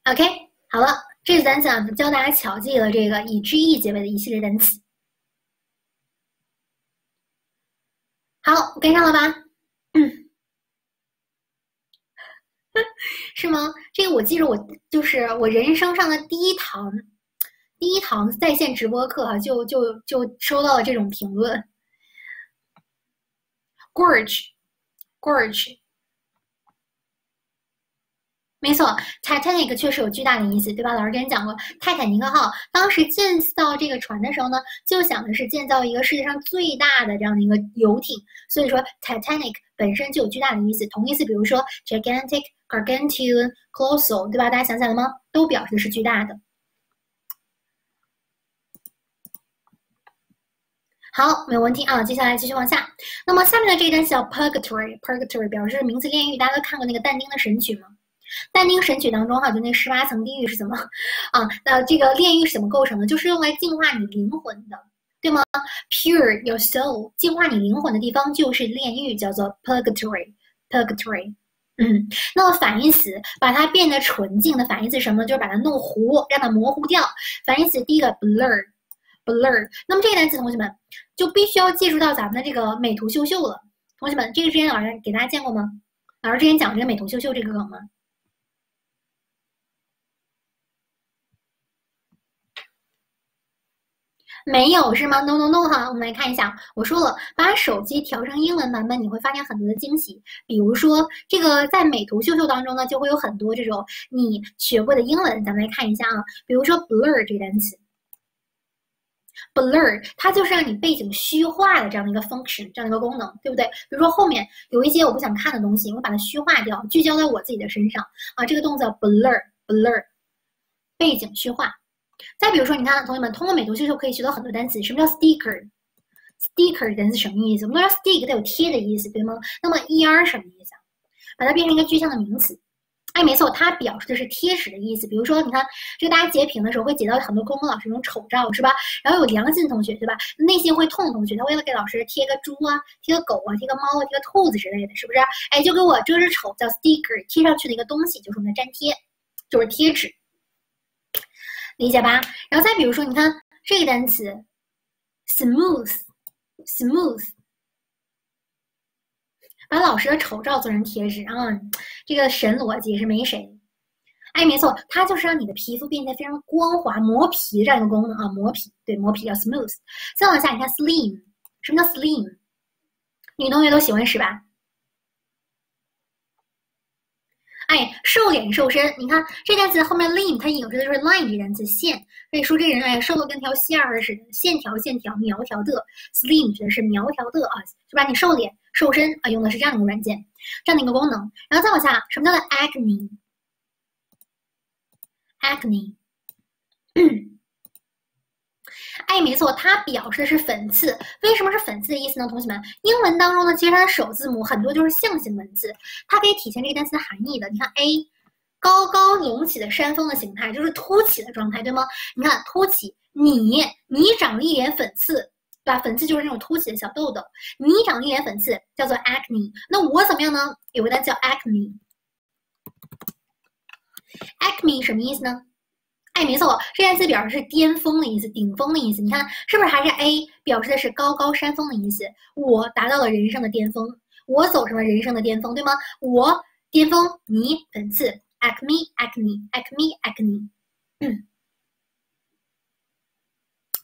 OK，好了，这次单词啊，教大家巧记了这个以 ge 结尾的一系列单词。好，跟上了吧？是吗？这个我记着，我就是我人生上的第一堂，第一堂在线直播课哈，就就就收到了这种评论。Gorge Gorge。没错，Titanic 确实有巨大的意思，对吧？老师之前讲过，泰坦尼克号当时建造这个船的时候呢，就想的是建造一个世界上最大的这样的一个游艇，所以说 Titanic 本身就有巨大的意思。同意思，比如说 gigantic、gargantuan、colossal，对吧？大家想起来了吗？都表示的是巨大的。好，没有问题啊。接下来继续往下，那么下面的这个单词叫 purgatory，purgatory 表示名词炼狱。大家都看过那个但丁的神曲吗？但丁神曲当中，哈，就那十八层地狱是怎么 啊？那这个炼狱是怎么构成的？就是用来净化你灵魂的，对吗？Pure your soul，净化你灵魂的地方就是炼狱，叫做 purgatory，purgatory。嗯，那么反义词把它变得纯净的反义词什么呢？就是把它弄糊，让它模糊掉。反义词第一个 blur，blur。那么这个单词，同学们就必须要借助到咱们的这个美图秀秀了。同学们，这个之前老师给大家见过吗？老师之前讲这个美图秀秀这个梗吗？没有是吗？No No No 哈，我们来看一下。我说了，把手机调成英文版本，你会发现很多的惊喜。比如说，这个在美图秀秀当中呢，就会有很多这种你学过的英文。咱们来看一下啊，比如说 blur 这个单词，blur 它就是让你背景虚化的这样的一个 function，这样的一个功能，对不对？比如说后面有一些我不想看的东西，我把它虚化掉，聚焦在我自己的身上啊，这个动作 blur blur，背景虚化。再比如说，你看，同学们通过美图秀秀可以学到很多单词。什么叫 sticker？sticker 单词什么意思？我们都知道 stick 它有贴的意思，对吗？那么 er 什么意思啊？把它变成一个具象的名词。哎，没错，它表示的是贴纸的意思。比如说，你看，这个大家截屏的时候会截到很多公公老师那种丑照，是吧？然后有良心同学，对吧？内心会痛的同学，他为了给老师贴个猪啊，贴个狗啊，贴个猫啊，贴个兔子之类的，是不是？哎，就给我遮遮丑，叫 sticker，贴上去的一个东西就是我们的粘贴，就是贴纸。理解吧？然后再比如说，你看这个单词，smooth，smooth，把老师的丑照做成贴纸啊，这个神逻辑是没谁。哎，没错，它就是让你的皮肤变得非常光滑，磨皮这样一个功能啊，磨皮，对，磨皮叫 smooth。再往下，你看 slim，什么叫 slim？女同学都喜欢是吧？哎，瘦脸瘦身，你看这单词后面 lean，它引申的就是 line 这单词线，所以说这人哎瘦的跟条线儿似的，线条线条苗条的，slim 指的是苗条的啊，是吧？你瘦脸瘦身啊，用的是这样的一个软件，这样的一个功能。然后再往下，什么叫做 acne？acne。哎，没错，它表示的是粉刺。为什么是粉刺的意思呢？同学们，英文当中呢，其实它的首字母很多就是象形文字，它可以体现这个单词的含义的。你看，A，高高隆起的山峰的形态，就是凸起的状态，对吗？你看，凸起，你你长了一脸粉刺，对吧？粉刺就是那种凸起的小痘痘，你长了一脸粉刺，叫做 acne。那我怎么样呢？有个单词叫 acne，acne 什么意思呢？哎，没错，这单词表示是巅峰的意思，顶峰的意思。你看，是不是还是 A 表示的是高高山峰的意思？我达到了人生的巅峰，我走上了人生的巅峰，对吗？我巅峰，你本次，acne，acne，acne，acne。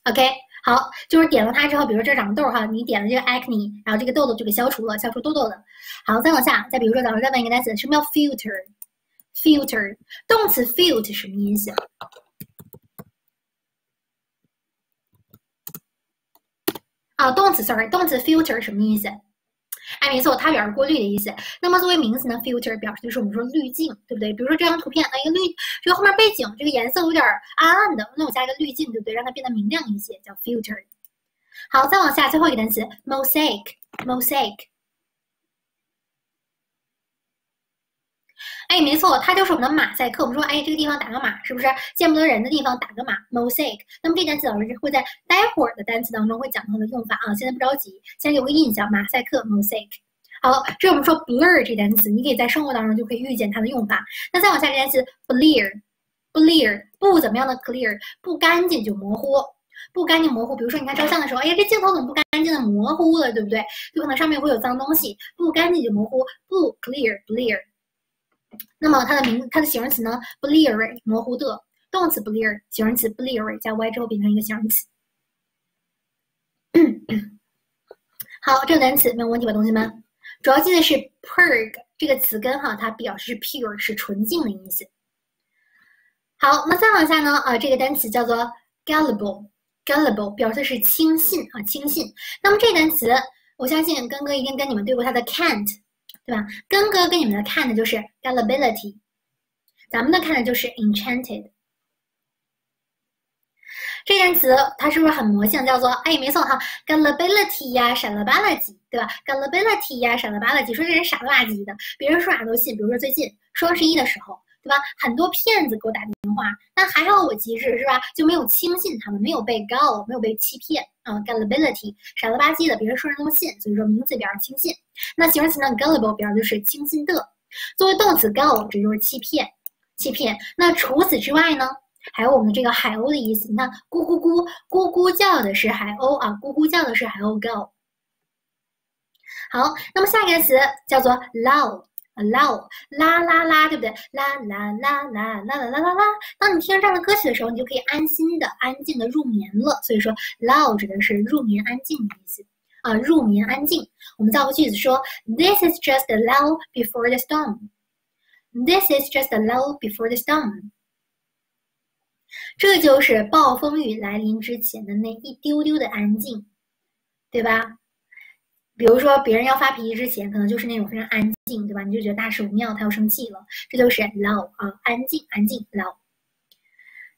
，OK，好，就是点了它之后，比如说这长痘哈，你点了这个 acne，然后这个痘痘就给消除了，消除痘痘的。好，再往下，再比如说，咱们再问一个单词，什么叫 filter？filter，动词 filter 什么意思？啊，动词，sorry，动词 filter 什么意思？哎，没错，它表示过滤的意思。那么作为名词呢，filter 表示就是我们说滤镜，对不对？比如说这张图片，哎，一个滤，这个后面背景这个颜色有点暗暗的，那我加一个滤镜，对不对？让它变得明亮一些，叫 filter。好，再往下，最后一个单词，mosaic，mosaic。哎，没错，它就是我们的马赛克。我们说，哎，这个地方打个码，是不是见不得人的地方打个码？mosaic。那么这单词老师会在待会儿的单词当中会讲它的用法啊，现在不着急，先留个印象，马赛克 mosaic。好，这是我们说 blur 这单词，你可以在生活当中就可以遇见它的用法。那再往下，这单词 blear，blear 不怎么样的 clear，不干净就模糊，不干净模糊。比如说你看照相的时候，哎呀，这镜头怎么不干净的模糊了，对不对？就可能上面会有脏东西，不干净就模糊，不 clear，blear。那么它的名，它的形容词呢，bleary 模糊的，动词 blear，形容词 bleary 加 y 之后变成一个形容词。好，这个单词没有问题吧，同学们？主要记得是 purge 这个词根哈，它表示是 pure 是纯净的意思。好，那再往下呢？啊，这个单词叫做 gullible，gullible 表示的是轻信啊，轻信。那么这单词，我相信根哥一定跟你们对过它的 can't，对吧？根哥给你们的看的就是 gullibility，咱们的看的就是 enchanted。这单词它是不是很魔性？叫做哎，没错哈，gullibility 呀，傻了吧啦唧，对吧？gullibility 呀，傻了吧啦唧，说这人傻了吧唧的，别人说啥都信。比如说最近双十一的时候，对吧？很多骗子给我打电话，但还好我机智，是吧？就没有轻信他们，没有被 gull，没有被欺骗啊。gullibility 傻了吧唧的，别人说什么都信，所以说名词表示轻信。那形容词呢？gullible 表示就是轻信的。作为动词 gull 这就是欺骗，欺骗。那除此之外呢？还有我们这个海鸥的意思，你看，咕咕咕咕咕叫的是海鸥啊，咕咕叫的是海鸥 go。好，那么下一个词叫做 allow 啦啦啦，对不对？啦啦啦啦啦啦啦啦啦。当你听这样的歌曲的时候，你就可以安心的、安静的入眠了。所以说，low 指的是入眠、安静的意思啊，入眠、安静。我们造个句子说，This is just a lull before the storm。This is just a lull before the storm。这就是暴风雨来临之前的那一丢丢的安静，对吧？比如说别人要发脾气之前，可能就是那种非常安静，静对吧？你就觉得大事不妙，他要生气了，这就是 low 啊，安静，安静，low。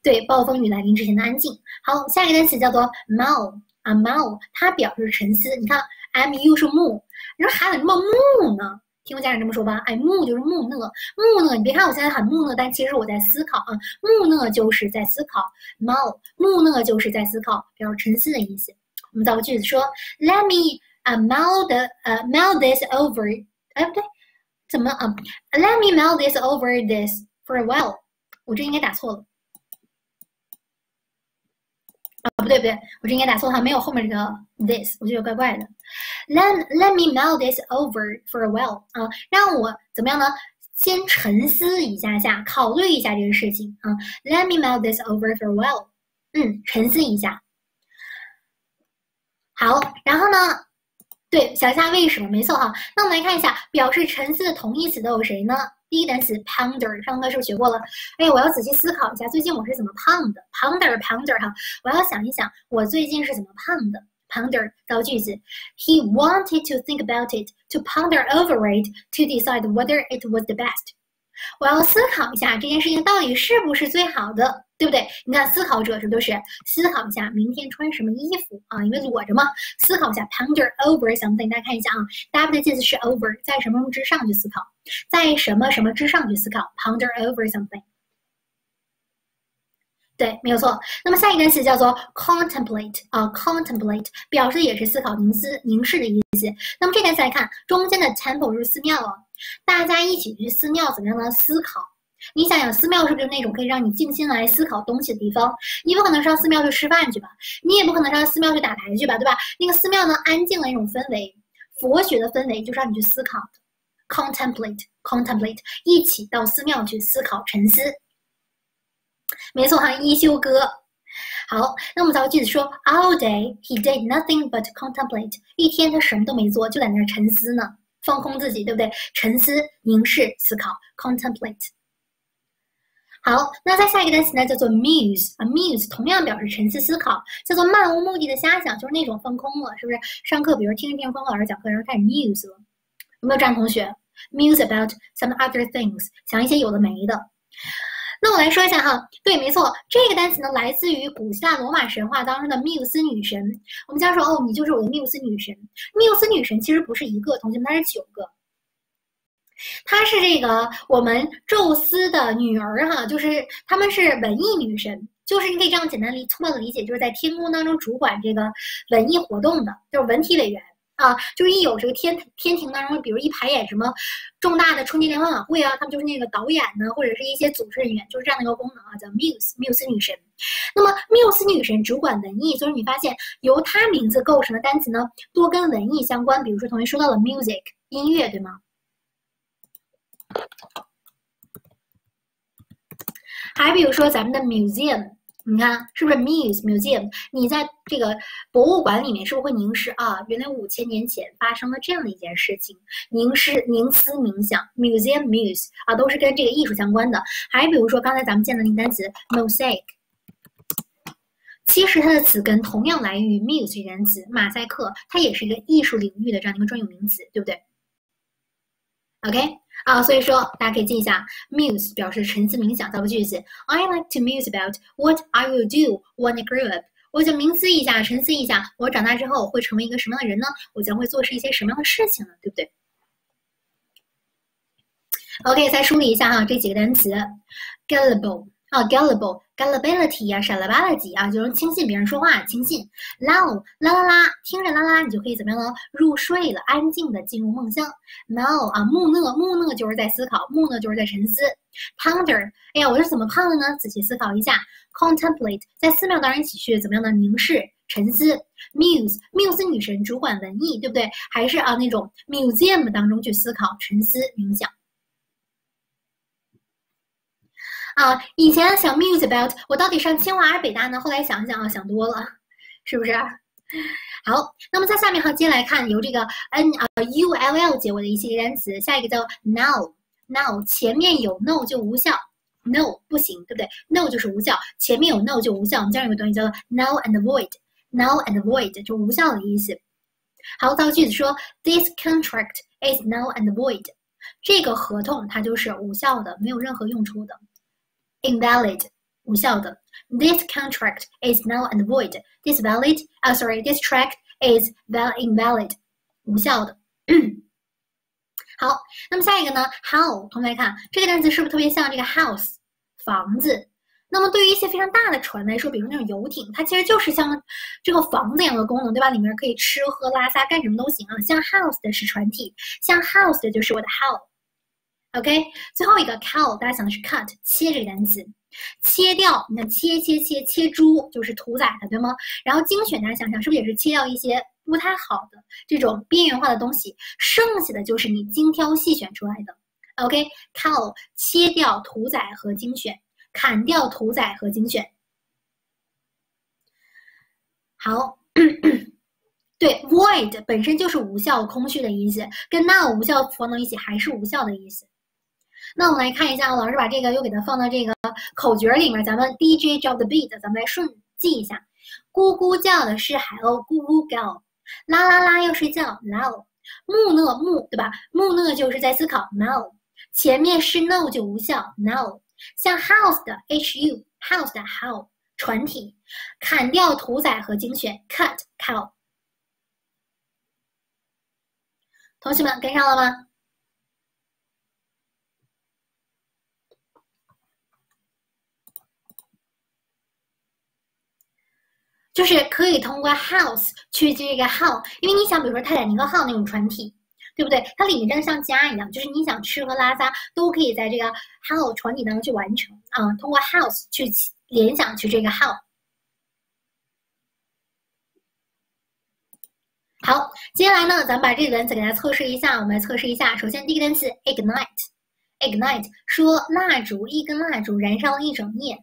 对，暴风雨来临之前的安静。好，下一个单词叫做 mull 啊，mull，它表示沉思。你看，m u 是木，你说还怎么木呢？听我家长这么说吧，哎，木就是木讷，木讷。你别看我现在很木讷，但其实我在思考啊。木讷就是在思考，mull，木讷就是在思考，表示沉思的意思。我们造个句子说，Let me uh mull the uh mull this over，哎不对，怎么啊？Let me mull this over this for a while，我这应该打错了。啊，不对不对，我这应该打错哈，没有后面这个 this，我觉得怪怪的。Let let me mull this over for a while 啊，让我怎么样呢？先沉思一下下，考虑一下这个事情啊。Let me mull this over for a while，嗯，沉思一下。好，然后呢？对，想一下为什么？没错哈。那我们来看一下，表示沉思的同义词都有谁呢？第一单词 ponder，上课是不是学过了？哎，我要仔细思考一下，最近我是怎么胖的？ponder，ponder 哈，我要想一想，我最近是怎么胖的？ponder 造句子，He wanted to think about it, to ponder over it, to decide whether it was the best。我要思考一下这件事情到底是不是最好的，对不对？你看，思考者是不是思考一下明天穿什么衣服啊？因为裸着嘛，思考一下 ponder over something。大家看一下啊，W 的介词是 over，在什么什么之上去思考，在什么什么之上去思考，ponder over something。对，没有错。那么下一个单词叫做 contemplate 啊，contemplate 表示的也是思考、凝思、凝视的意思。那么这单词来看，中间的 temple 是寺庙啊。大家一起去寺庙，怎么样呢？思考。你想想，寺庙是不是那种可以让你静心来思考东西的地方？你不可能上寺庙去吃饭去吧？你也不可能上寺庙去打牌去吧？对吧？那个寺庙呢，安静的那种氛围，佛学的氛围，就是让你去思考。Contemplate，contemplate，一起到寺庙去思考、沉思。没错哈，一休哥。好，那我们造个句子说：All day he did nothing but contemplate。一天他什么都没做，就在那儿沉思呢。放空自己，对不对？沉思、凝视、思考，contemplate。好，那在下一个单词呢，叫做 muse。muse 同样表示沉思、思考，叫做漫无目的的瞎想，就是那种放空了，是不是？上课比如听一听着，风老师讲课，然后开始 muse 了，有没有这样同学？muse about some other things，想一些有的没的。那我来说一下哈，对，没错，这个单词呢来自于古希腊罗马神话当中的缪斯女神。我们经常说，哦，你就是我的缪斯女神。缪斯女神其实不是一个，同学们，她是九个。她是这个我们宙斯的女儿哈，就是她们是文艺女神，就是你可以这样简单理粗暴的理解，就是在天宫当中主管这个文艺活动的，就是文体委员。啊，就是一有这个天天庭当中，比如一排演什么重大的春节联欢晚会啊，他们就是那个导演呢，或者是一些组织人员，就是这样的一个功能啊，叫 Muse Muse 女神。那么 Muse 女神主管文艺，所以你发现由她名字构成的单词呢，多跟文艺相关。比如说同学说到了 music 音乐，对吗？还比如说咱们的 museum，你看是不是 muse museum？你在这个博物馆里面是不是会凝视啊？原来五千年前发生了这样的一件事情，凝视、凝思、冥想，museum muse 啊，都是跟这个艺术相关的。还比如说刚才咱们见的那个单词 mosaic，其实它的词根同样来源于 muse 这个单词，马赛克，它也是一个艺术领域的这样一个专有名词，对不对？OK。啊，所以说大家可以记一下，muse 表示沉思冥想。造个句子：I like to muse about what I will do when I grow up。我就冥思一下，沉思一下，我长大之后会成为一个什么样的人呢？我将会做是一些什么样的事情呢？对不对？OK，再梳理一下哈，这几个单词：gullible。啊，gullible gullibility 呀，傻了吧唧啊，就是轻信别人说话，轻信。low 啦啦啦，听着啦啦，你就可以怎么样呢？入睡了，安静的进入梦乡。no 啊，木讷木讷就是在思考，木讷就是在沉思。ponder 哎呀，我是怎么胖的呢？仔细思考一下。contemplate 在寺庙当中一起去怎么样的凝视沉思。muse muse 女神主管文艺，对不对？还是啊那种 museum 当中去思考沉思冥想。啊，以前想 muse about 我到底上清华还是北大呢？后来想想啊，想多了，是不是？好，那么在下面哈，接下来看由这个 n 啊 u l l 结尾的一系列单词，下一个叫 now，now 前面有 no 就无效，no 不行，对不对？no 就是无效，前面有 no 就无效。我们这样有个短语叫做 now and void，now and void 就无效的意思。好，造句子说 this contract is now and void，这个合同它就是无效的，没有任何用处的。Invalid 无效的。This contract is null and void. This valid, uh, sorry, this tract is val invalid 无效的。好，那么下一个呢？How 同学们看这个单词是不是特别像这个 house 房子？那么对于一些非常大的船来说，比如那种游艇，它其实就是像这个房子一样的功能，对吧？里面可以吃喝拉撒干什么都行啊。像 house 的是船体，像 house 的就是我的 how。OK，最后一个 cow，大家想的是 cut 切这个单词，切掉，你看切切切切猪就是屠宰的，对吗？然后精选，大家想想是不是也是切掉一些不太好的这种边缘化的东西，剩下的就是你精挑细选出来的。OK，cow 切掉屠宰和精选，砍掉屠宰和精选。好，对，void 本身就是无效、空虚的意思，跟 now 无效放到一起还是无效的意思。那我们来看一下，老师把这个又给它放到这个口诀里面，咱们 DJ drop the beat，咱们来顺记一下。咕咕叫的是海鸥，咕咕叫；啦啦啦要睡觉，low。木讷木，对吧？木讷就是在思考，no。前面是 no 就无效，no。像 house 的 hu，house 的 how，船体。砍掉屠宰和精选，cut cow。同学们跟上了吗？就是可以通过 house 去这个 how，因为你想，比如说泰坦尼克号那种船体，对不对？它里面真的像家一样，就是你想吃喝拉撒都可以在这个 how 船体当中去完成啊。通过 house 去联想去这个 how。好，接下来呢，咱们把这个单词给大家测试一下。我们来测试一下，首先第一个单词 ignite，ignite 说蜡烛，一根蜡烛燃烧了一整夜，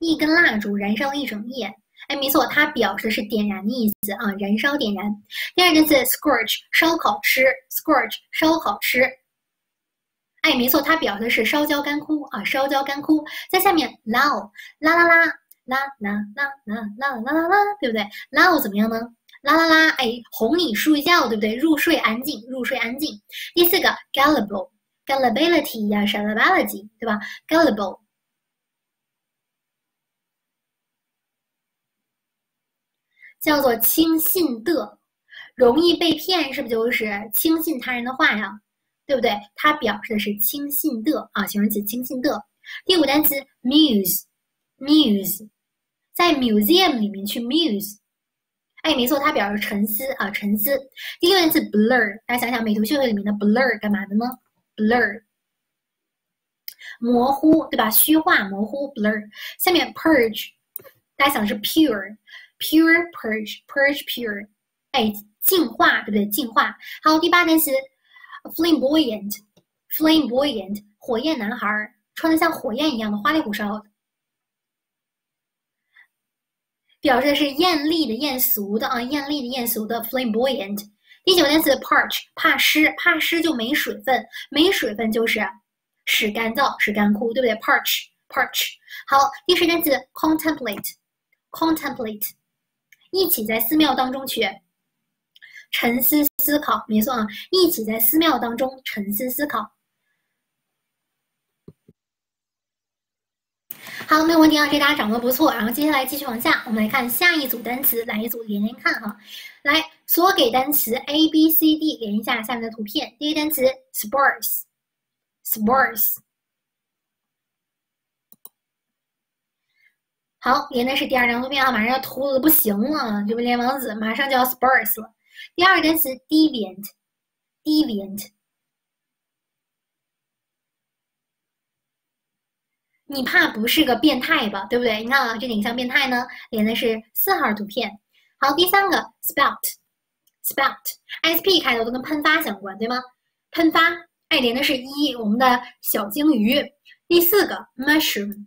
一根蜡烛燃烧了一整夜。哎，没错，它表示的是点燃的意思啊，燃烧、点燃。第二个字 scorch，烧烤吃，scorch，烧烤吃。哎，没错，它表示的是烧焦、干枯啊，烧焦、干枯。在下面 loud，啦啦啦，啦啦啦啦啦啦啦啦，对不对？loud 怎么样呢？啦啦啦，哎，哄你睡觉，对不对？入睡安静，入睡安静。第四个 gullible，gullibility 呀，傻了吧唧，对吧？gullible。叫做轻信的，容易被骗，是不是就是轻信他人的话呀？对不对？它表示的是轻信的啊，形容词轻信的。第五单词 muse，muse，在 museum 里面去 muse，哎，没错，它表示沉思啊，沉思。第六单词 blur，大家想想美图秀秀里面的 blur 干嘛的呢？blur，模糊，对吧？虚化、模糊，blur。下面 purge，大家想的是 pure。Pure purge, purge pure，哎，净化，对不对？净化。好，第八单词，flamboyant, flamboyant，火焰男孩，穿的像火焰一样的花里胡哨的，表示的是艳丽的、艳俗的啊，艳丽的、艳俗的，flamboyant。第九单词 parch，怕湿，怕湿就没水分，没水分就是使干燥、使干枯，对不对？parch，parch。好，第十单词 contemplate，contemplate，一起在寺庙当中去沉思思考，没错啊，一起在寺庙当中沉思思考。好，没有问题啊，这大家掌握不错。然后接下来继续往下，我们来看下一组单词，来一组连连看哈。来，所给单词 A B C D 连一下下面的图片。第一个单词 sports，sports。好，连的是第二张图片啊，马上要秃的不行了，这不连王子马上就要 sparse 了。第二个单词 deviant，deviant。你怕不是个变态吧？对不对？你看啊，这哪像变态呢？连的是四号图片。好，第三个 spout，spout，s p 开头都跟喷发相关，对吗？喷发，哎，连的是一，我们的小鲸鱼。第四个 mushroom，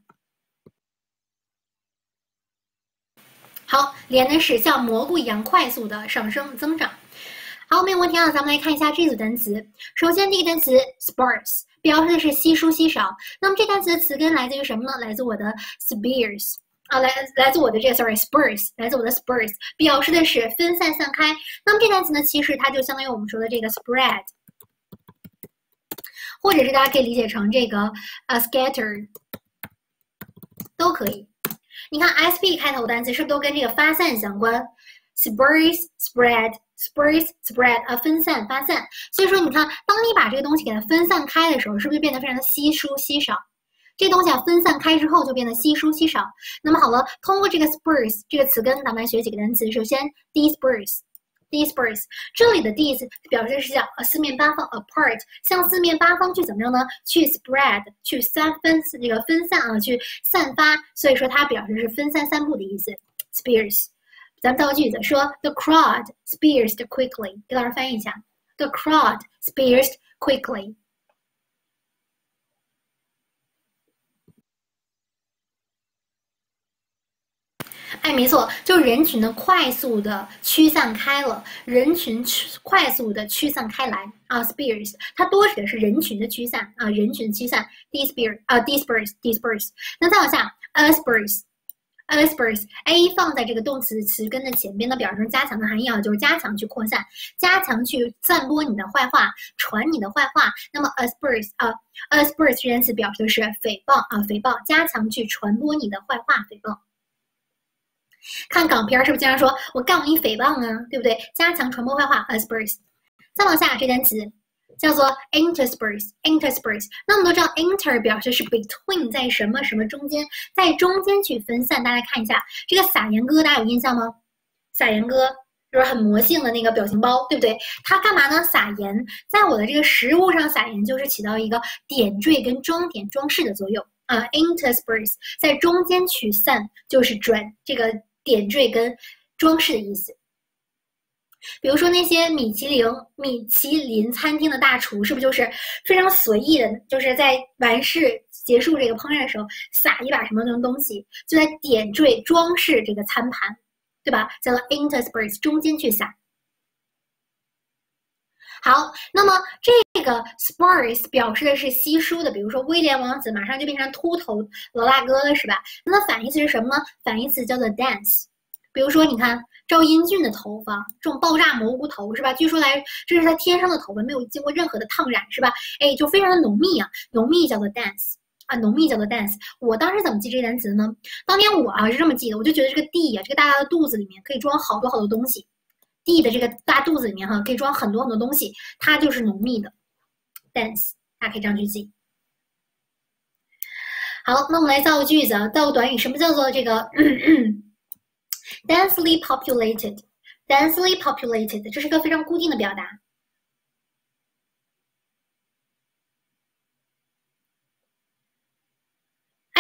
好，连的是像蘑菇一样快速的上升增长。好，没有问题啊，咱们来看一下这组单词。首先，第一个单词 sparse。表示的是稀疏稀少。那么这单词的词根来自于什么呢？来自我的 spears 啊，来来自我的这个 sorry spurs，来自我的 spurs，表示的是分散散开。那么这单词呢，其实它就相当于我们说的这个 spread，或者是大家可以理解成这个 a scattered，都可以。你看 S B 开头单词是不是都跟这个发散相关？spurs spread。spread spread 啊，分散发散，所以说你看，当你把这个东西给它分散开的时候，是不是就变得非常的稀疏稀少？这东西啊，分散开之后就变得稀疏稀少。那么好了，通过这个 spurs 这个词根，咱们来学几个单词。首先，disperse disperse 这里的 dis 表示是向四面八方 apart，向四面八方去怎么样呢？去 spread，去三分这个分散啊，去散发。所以说它表示是分散散布的意思。spears。咱们造个句子，说 The crowd s p e a r s e d quickly。给老师翻译一下，The crowd spears quickly。哎，没错，就人群的快速的驱散开了，人群快速的驱散开来啊，spears，它多指的是人群的驱散啊，人群驱散，disperse 啊，disperse，disperse。那再往下，asperse。Asperse，a 放在这个动词词根的前边呢，表示加强的含义啊，就是加强去扩散，加强去散播你的坏话，传你的坏话。那么 asperse 啊，asperse 这单词表示的是诽谤啊，诽谤，加强去传播你的坏话，诽谤。看港片是不是经常说我告你诽谤啊，对不对？加强传播坏话，asperse。再往下，这单词。叫做 intersperse，intersperse。那我们都知道，inter 表示是 between，在什么什么中间，在中间去分散。大家看一下这个撒盐哥，大家有印象吗？撒盐哥就是很魔性的那个表情包，对不对？他干嘛呢？撒盐，在我的这个食物上撒盐，就是起到一个点缀跟装点装饰的作用啊。intersperse 在中间取散，就是转这个点缀跟装饰的意思。比如说那些米其林米其林餐厅的大厨，是不是就是非常随意的，就是在完事结束这个烹饪的时候撒一把什么什么东西，就在点缀装饰这个餐盘，对吧？叫做 intersperse，中间去撒。好，那么这个 sparse 表示的是稀疏的，比如说威廉王子马上就变成秃头老大哥了，是吧？那么反义词是什么呢？反义词叫做 dense。比如说，你看。赵英俊的头发，这种爆炸蘑菇头是吧？据说来这是他天生的头发，没有经过任何的烫染是吧？哎，就非常的浓密啊，浓密叫做 dense 啊，浓密叫做 dense。我当时怎么记这个单词呢？当年我啊是这么记的，我就觉得这个 D 呀，这个大大的肚子里面可以装好多好多东西，D 的这个大肚子里面哈可以装很多很多东西，它就是浓密的 dense，大家可以这样去记。好，那我们来造个句子啊，造个短语，什么叫做这个？densely populated, densely populated，这是个非常固定的表达。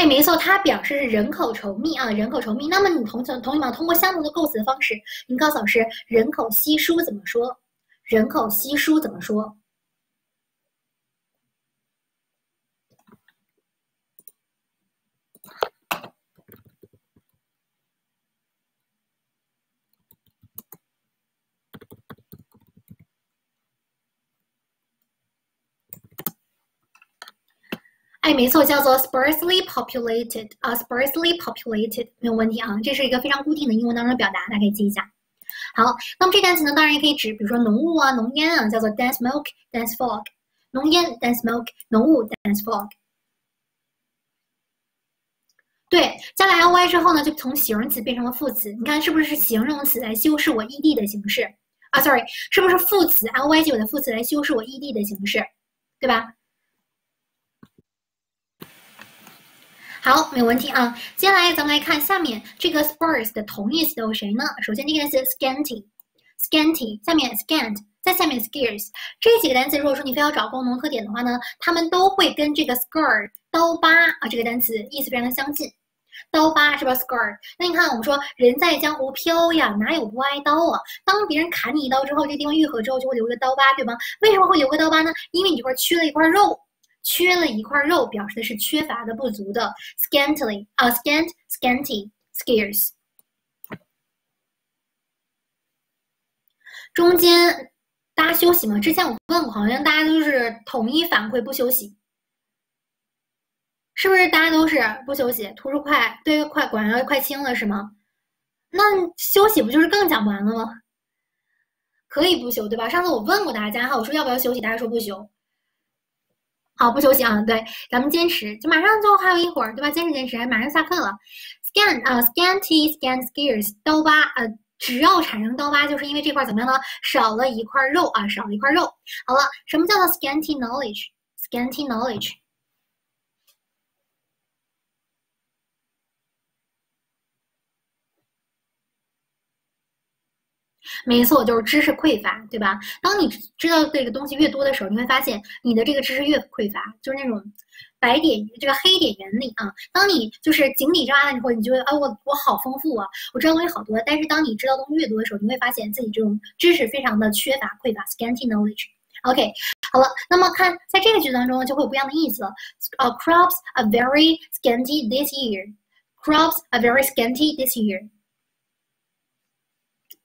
哎，没错，它表示是人口稠密啊，人口稠密。那么你同同同学们通过相同的构词方式，你告诉老师人口稀疏怎么说？人口稀疏怎么说？没错，叫做 sparsely populated 啊，sparsely populated 没有问题啊，这是一个非常固定的英文当中的表达，大家可以记一下。好，那么这单词呢，当然也可以指，比如说浓雾啊、浓烟啊，叫做 dense smoke、dense fog。浓烟 dense smoke，浓雾 dense fog。对，加了 ly 之后呢，就从形容词变成了副词。你看是不是形容词来修饰我 ed 的形式啊？Sorry，是不是副词 ly 结尾的副词来修饰我 ed 的形式，对吧？好，没有问题啊。接下来咱们来看下面这个 sparse 的同义词都有谁呢？首先第一个单词 scanty，scanty，下面 scant，在下面 scarce。这几个单词，如果说你非要找共同特点的话呢，它们都会跟这个 scar 刀疤啊这个单词意思非常的相近。刀疤是吧？scar。那你看，我们说人在江湖飘呀，哪有不挨刀啊？当别人砍你一刀之后，这地方愈合之后就会留个刀疤，对吗？为什么会留个刀疤呢？因为你这块缺了一块肉，缺了一块肉，表示的是缺乏的、不足的。scantily 啊，scant、scanty、scarce。中间大家休息吗？之前我问过，好像大家都是统一反馈不休息。是不是大家都是不休息？图书快对快管要快清了是吗？那休息不就是更讲不完了吗？可以不休对吧？上次我问过大家哈，我说要不要休息，大家说不休。好，不休息啊，对，咱们坚持，就马上就还有一会儿对吧？坚持坚持，马上下课了。Scan 啊，scanty scan scares 刀疤呃，只要产生刀疤，就是因为这块怎么样呢？少了一块肉啊，少了一块肉。好了，什么叫做 scanty knowledge？scanty knowledge。没错，就是知识匮乏，对吧？当你知道这个东西越多的时候，你会发现你的这个知识越匮乏，就是那种白点这个黑点原理啊。当你就是井底之蛙的时候，你就会啊，我我好丰富啊，我知道东西好多。但是当你知道东西越多的时候，你会发现自己这种知识非常的缺乏匮乏，scanty knowledge。OK，好了，那么看在这个句子当中就会有不一样的意思了。呃，crops are very scanty this year. Crops are very scanty this year.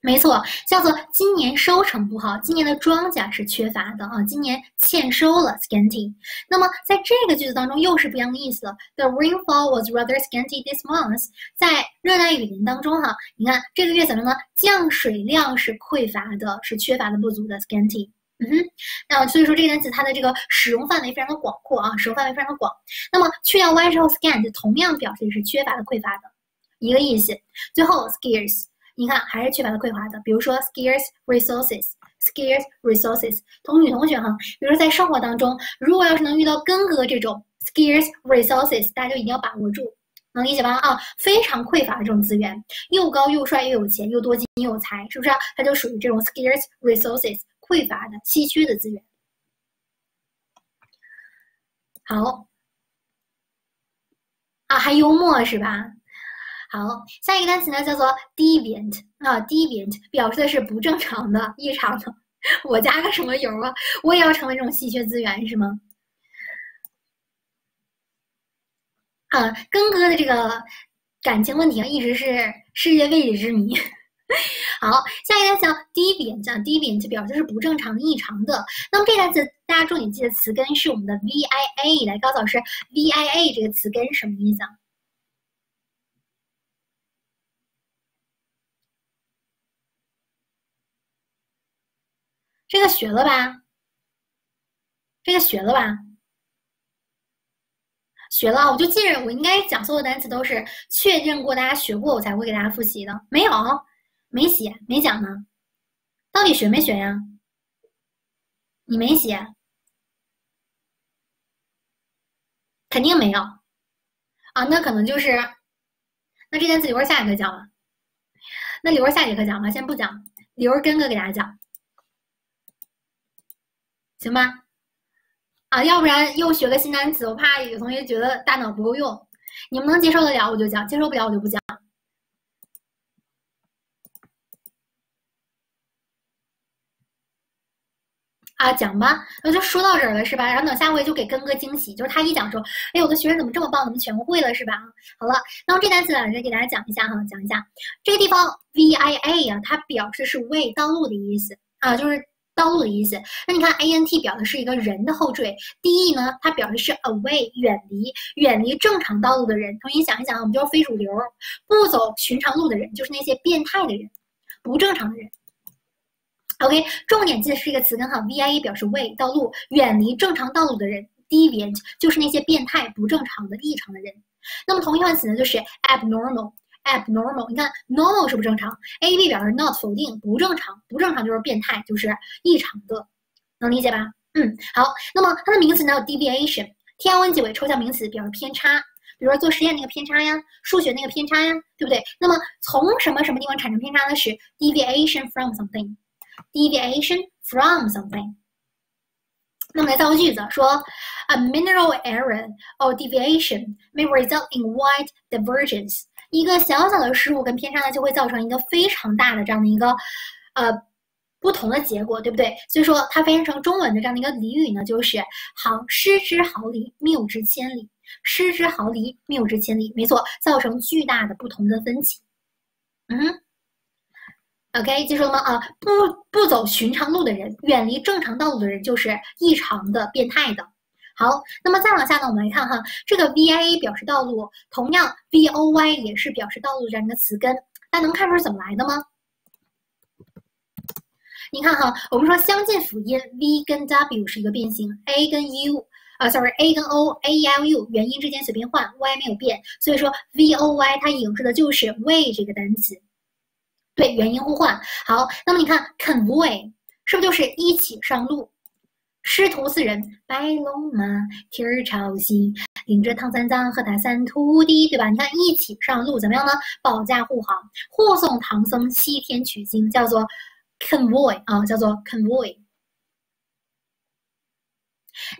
没错，叫做今年收成不好，今年的庄稼是缺乏的啊，今年欠收了，scanty。那么在这个句子当中又是不一样的意思了。The rainfall was rather scanty this month。在热带雨林当中哈，你看这个月怎么呢？降水量是匮乏的，是缺乏的、不足的，scanty。嗯哼，那所以说这个单词它的这个使用范围非常的广阔啊，使用范围非常的广。那么去掉 y 之后，scant 同样表示的是缺乏的、匮乏的一个意思。最后 scarce。你看，还是缺乏的、匮乏的。比如说，scarce resources，scarce resources。同女同学哈，比如说在生活当中，如果要是能遇到根哥这种 scarce resources，大家就一定要把握住，能理解吧？啊，非常匮乏的这种资源，又高又帅又有钱又多金又有才，是不是？他就属于这种 scarce resources，匮乏的、稀缺的资源。好，啊，还幽默是吧？好，下一个单词呢叫做 deviant 啊，deviant 表示的是不正常的、异常的。我加个什么油啊？我也要成为这种稀缺资源是吗？啊，根哥的这个感情问题啊，一直是世界未解之谜。好，下一个单词叫 deviant，deviant 表示是不正常、异常的。那么这个单词大家重点记的词根是我们的 via，来高老师，via 这个词根什么意思啊？这个学了吧？这个学了吧？学了，我就记着，我应该讲所有单词都是确认过，大家学过，我才会给大家复习的。没有，没写，没讲呢。到底学没学呀？你没写，肯定没有啊。那可能就是，那这单词一会儿下节课讲了。那一会儿下节课讲吧，先不讲，一会儿跟哥给大家讲。行吧，啊，要不然又学个新单词，我怕有同学觉得大脑不够用。你们能接受得了我就讲，接受不了我就不讲。啊，讲吧，那就说到这儿了是吧？然后等下回就给根哥惊喜，就是他一讲说，哎，我的学生怎么这么棒，怎么全会了是吧？好了，那么这单词呢，再给大家讲一下哈，讲一下这个地方 V I A 呀，它表示是为道路的意思啊，就是。道路的意思。那你看，a n t 表的是一个人的后缀，d e 呢，它表的是 away 远离，远离正常道路的人。重新想一想，我们就是非主流，不走寻常路的人，就是那些变态的人，不正常的人。OK，重点记的是这个词根哈，v i a 表示 way 道路，远离正常道路的人，deviant 就是那些变态、不正常的、异常的人。那么同义换词呢，就是 abnormal。abnormal，你看 normal 是不正常，A B 表示 not 否定不正常，不正常就是变态，就是异常的，能理解吧？嗯，好，那么它的名词呢有 deviation，T I O N 结尾抽象名词表示偏差，比如说做实验那个偏差呀，数学那个偏差呀，对不对？那么从什么什么地方产生偏差呢？是 deviation from something，deviation from something。那么来造个句子，说 a mineral error or deviation may result in wide divergence。一个小小的失误跟偏差呢，就会造成一个非常大的这样的一个，呃，不同的结果，对不对？所以说它翻译成中文的这样的一个俚语呢，就是“好失之毫厘，谬之千里”。失之毫厘，谬之千里，没错，造成巨大的不同的分歧。嗯，OK，记住了吗？啊，不不走寻常路的人，远离正常道路的人，就是异常的、变态的。好，那么再往下呢，我们来看哈，这个 V I A 表示道路，同样 V O Y 也是表示道路这样一个词根，大家能看出是怎么来的吗？你看哈，我们说相近辅音 V 跟 W 是一个变形，A 跟 U 啊，sorry，A 跟 O，A E L U 元音之间随便换，Y 没有变，所以说 V O Y 它影射的就是 way 这个单词，对，元音互换。好，那么你看 convoy 是不是就是一起上路？师徒四人，白龙马，蹄儿朝西，领着唐三藏和他三徒弟，对吧？你看，一起上路，怎么样呢？保驾护航，护送唐僧西天取经，叫做 convoy 啊，叫做 convoy。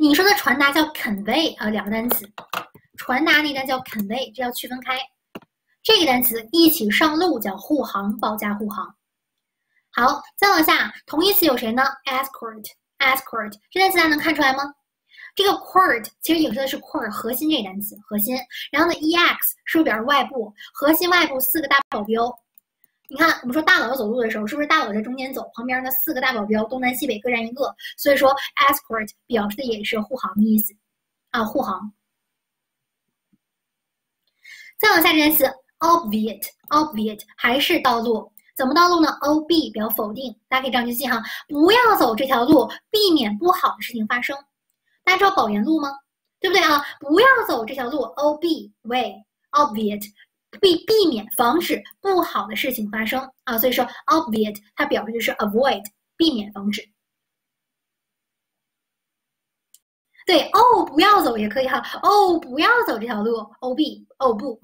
你说的传达叫 convey 啊，两个单词，传达那单叫 convey，这要区分开。这个单词一起上路叫护航，保驾护航。好，再往下，同义词有谁呢？escort。Escort 这单词大家能看出来吗？这个 cord 其实影射的是 core 核心这个单词，核心。然后呢，ex 是不是表示外部？核心外部四个大保镖。你看，我们说大佬走路的时候，是不是大佬在中间走，旁边呢四个大保镖东南西北各占一个？所以说 escort 表示的也是护航的意思啊，护航。再往下这单词 obviate，obviate 还是道路。怎么道路呢？O B 表否定，大家可以这样去记哈，不要走这条路，避免不好的事情发生。大家知道保研路吗？对不对啊？不要走这条路，O B way，obviate，避避免防止不好的事情发生啊。所以说，obviate 它表示的是 avoid，避免防止。对，哦，不要走也可以哈，哦，不要走这条路，O B，哦不。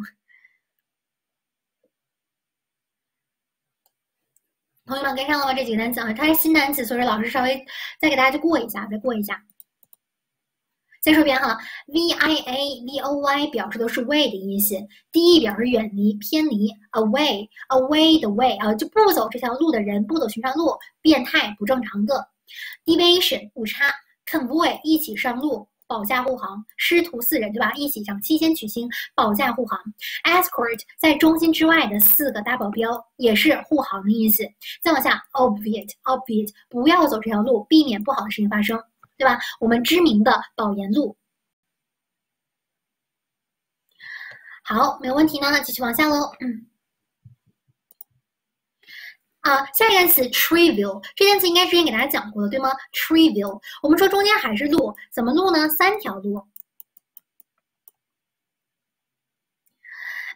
同学们跟上了吗？这几个单词啊，它是新单词，所以老师稍微再给大家就过一下，再过一下。再说一遍哈，V I A V O Y 表示的是 way 的意思，D E 表示远离、偏离，away，away 的 way 啊，就不走这条路的人，不走寻常路，变态、不正常的，deviation 误差，convoy 一起上路。保驾护航，师徒四人对吧？一起向西天取经，保驾护航。Escort 在中心之外的四个大保镖，也是护航的意思。再往下，obviate，obviate，不要走这条路，避免不好的事情发生，对吧？我们知名的保研路。好，没有问题呢，那继续往下喽。嗯。啊，下一个单词 trivial，这单词应该之前给大家讲过的，对吗？trivial，我们说中间还是路，怎么路呢？三条路。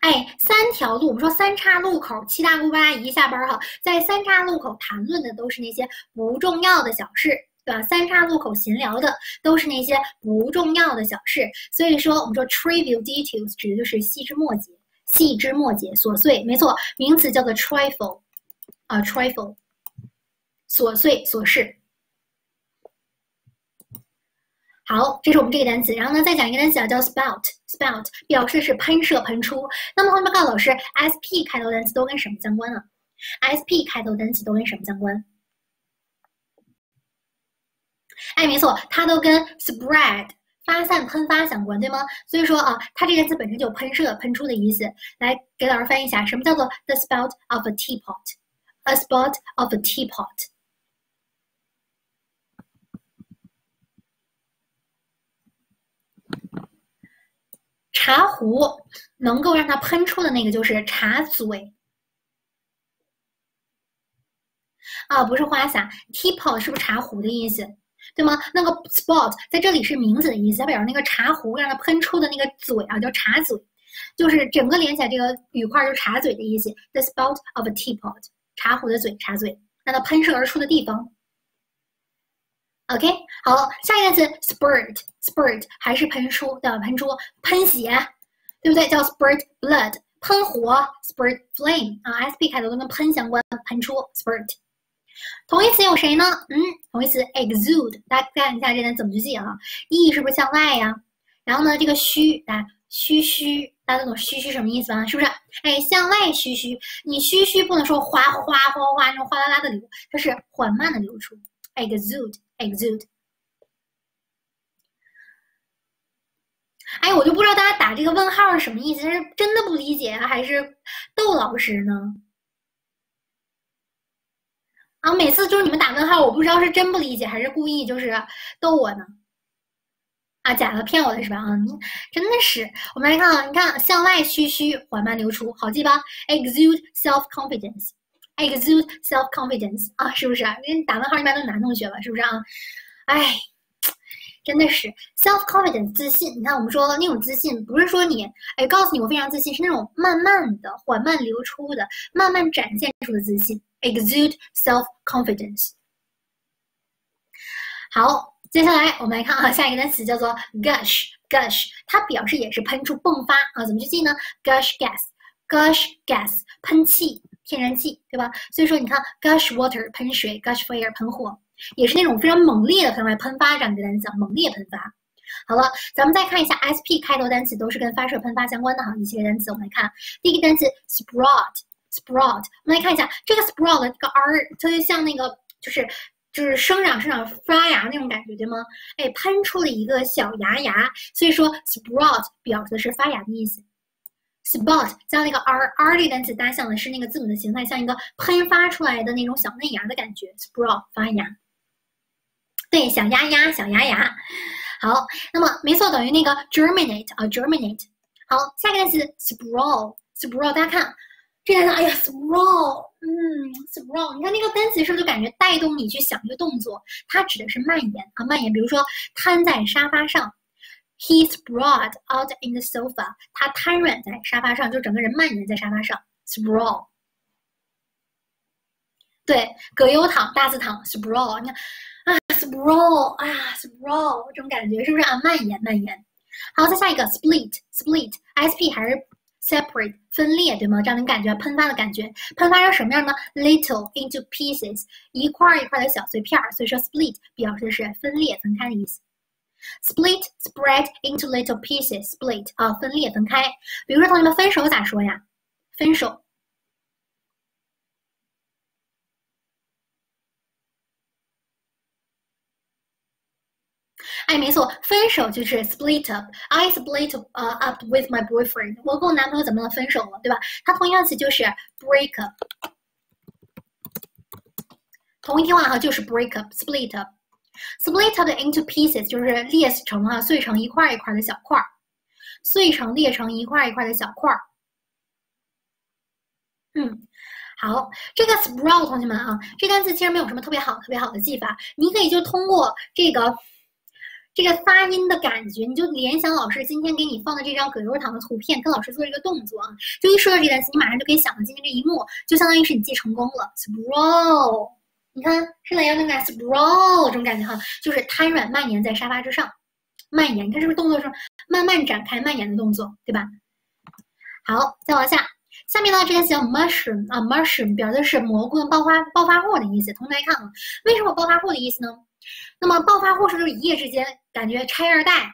哎，三条路，我们说三岔路口，七大姑八大姨下班哈，在三岔路口谈论的都是那些不重要的小事，对吧？三岔路口闲聊的都是那些不重要的小事，所以说我们说 trivial details 指的就是细枝末节、细枝末节、琐碎，没错，名词叫做 trifle。啊，trifle，琐碎琐事。好，这是我们这个单词。然后呢，再讲一个单词啊，叫 spout，spout 表示是喷射、喷出。那么后面告诉老师，sp 开头单词都跟什么相关呢？sp 开头单词都跟什么相关？哎，没错，它都跟 spread 发散、喷发相关，对吗？所以说啊，它这个单词本身就有喷射、喷出的意思。来给老师翻译一下，什么叫做 the spout of a teapot？a spot of a teapot 茶壶能够让它喷出的那个就是茶嘴。啊，不是花洒，teapot 是不是茶壶的意思？对吗？那个 spot 在这里是名字的意思，它表示那个茶壶让它喷出的那个嘴啊，叫茶嘴。就是整个连起来这个语块是茶嘴的意思，the spot of a teapot。茶壶的嘴，茶嘴，让它喷射而出的地方。OK，好，下一个词 spurt，spurt 还是喷出，对吧？喷出，喷血，对不对？叫 spurt blood，喷火，spurt flame 啊，sp 开头都跟喷相关，喷出 spurt。同义词有谁呢？嗯，同义词 exude，大家看一下这单怎么去记啊？e 是不是向外呀？然后呢，这个虚，来虚虚，大家都懂虚虚什么意思吗？是不是？哎，向外虚虚，你虚虚不能说哗哗哗哗哗那种哗啦啦的流，它是缓慢的流出，exude，exude。哎，我就不知道大家打这个问号是什么意思，是真的不理解还是逗老师呢？啊，每次就是你们打问号，我不知道是真不理解还是故意就是逗我呢。啊，假的骗我的是吧？啊，你真的是。我们来看啊，你看向外虚虚缓慢流出，好记吧？exude self confidence，exude self confidence 啊，是不是？因为打问号一般都是男同学吧，是不是啊？哎，真的是 self confidence 自信。你看我们说那种自信，不是说你哎告诉你我非常自信，是那种慢慢的、缓慢流出的、慢慢展现出的自信。exude self confidence。好，接下来我们来看啊，下一个单词叫做 gush，gush，它表示也是喷出、迸发啊，怎么去记呢？gush gas，gush gas，喷气、天然气，对吧？所以说你看 gush water，喷水；gush fire，喷火，也是那种非常猛烈的喷来喷发这样的单词，猛烈喷发。好了，咱们再看一下 sp 开头单词都是跟发射、喷发相关的哈，一些单词我们来看，第一个单词 sprout。Sprout，我们来看一下这个 sprout 的这个 r，它就像那个就是就是生长生长发芽那种感觉，对吗？哎，喷出了一个小芽芽，所以说 sprout 表示的是发芽的意思。Spot 加那个 r，r 这个单词搭向的是那个字母的形态，像一个喷发出来的那种小嫩芽的感觉。Sprout 发芽，对，小芽芽，小芽芽。好，那么没错，等于那个 germinate 啊，germinate。好，下个单词 sprawl，sprawl，大家看。这单词，哎呀，sprawl，嗯，sprawl，你看那个单词是不是就感觉带动你去想一个动作？它指的是蔓延啊，蔓延。比如说瘫在沙发上，he sprawled out in the sofa，他瘫软在沙发上，就整个人蔓延在沙发上，sprawl。对，葛优躺，大字躺，sprawl，你看啊，sprawl，啊，sprawl，这种感觉是不是啊？蔓延，蔓延。好，再下一个，split，split，sp 还是？separate 分裂，对吗？这样的感觉，喷发的感觉，喷发成什么样呢？Little into pieces，一块一块的小碎片儿。所以说，split 表示的是分裂、分开的意思。Split spread into little pieces，split 啊，分裂、分开。比如说，同学们分手咋说呀？分手。哎，没错，分手就是 split up。I split 呃 up with my boyfriend。我跟我男朋友怎么能分手了，对吧？它同样词就是 break up。同一句话哈，就是 break up，split up。split up into pieces 就是裂成哈，碎成一块一块的小块儿，碎成裂成一块一块的小块儿。嗯，好，这个 sprout 同学们啊，这单词其实没有什么特别好特别好的记法，你可以就通过这个。这个发音的感觉，你就联想老师今天给你放的这张葛优躺的图片，跟老师做这个动作啊，就一说到这个单词，你马上就可以想到今天这一幕，就相当于是你记成功了。sprawl，你看是哪样的感觉？sprawl 这种感觉哈，就是瘫软蔓延在沙发之上，蔓延，你看是不是动作是慢慢展开蔓延的动作，对吧？好，再往下，下面呢这个词叫 mushroom 啊，mushroom 表的是蘑菇爆发暴发户的意思。同学来看啊，为什么暴发户的意思呢？那么暴发户是不是一夜之间感觉拆二代，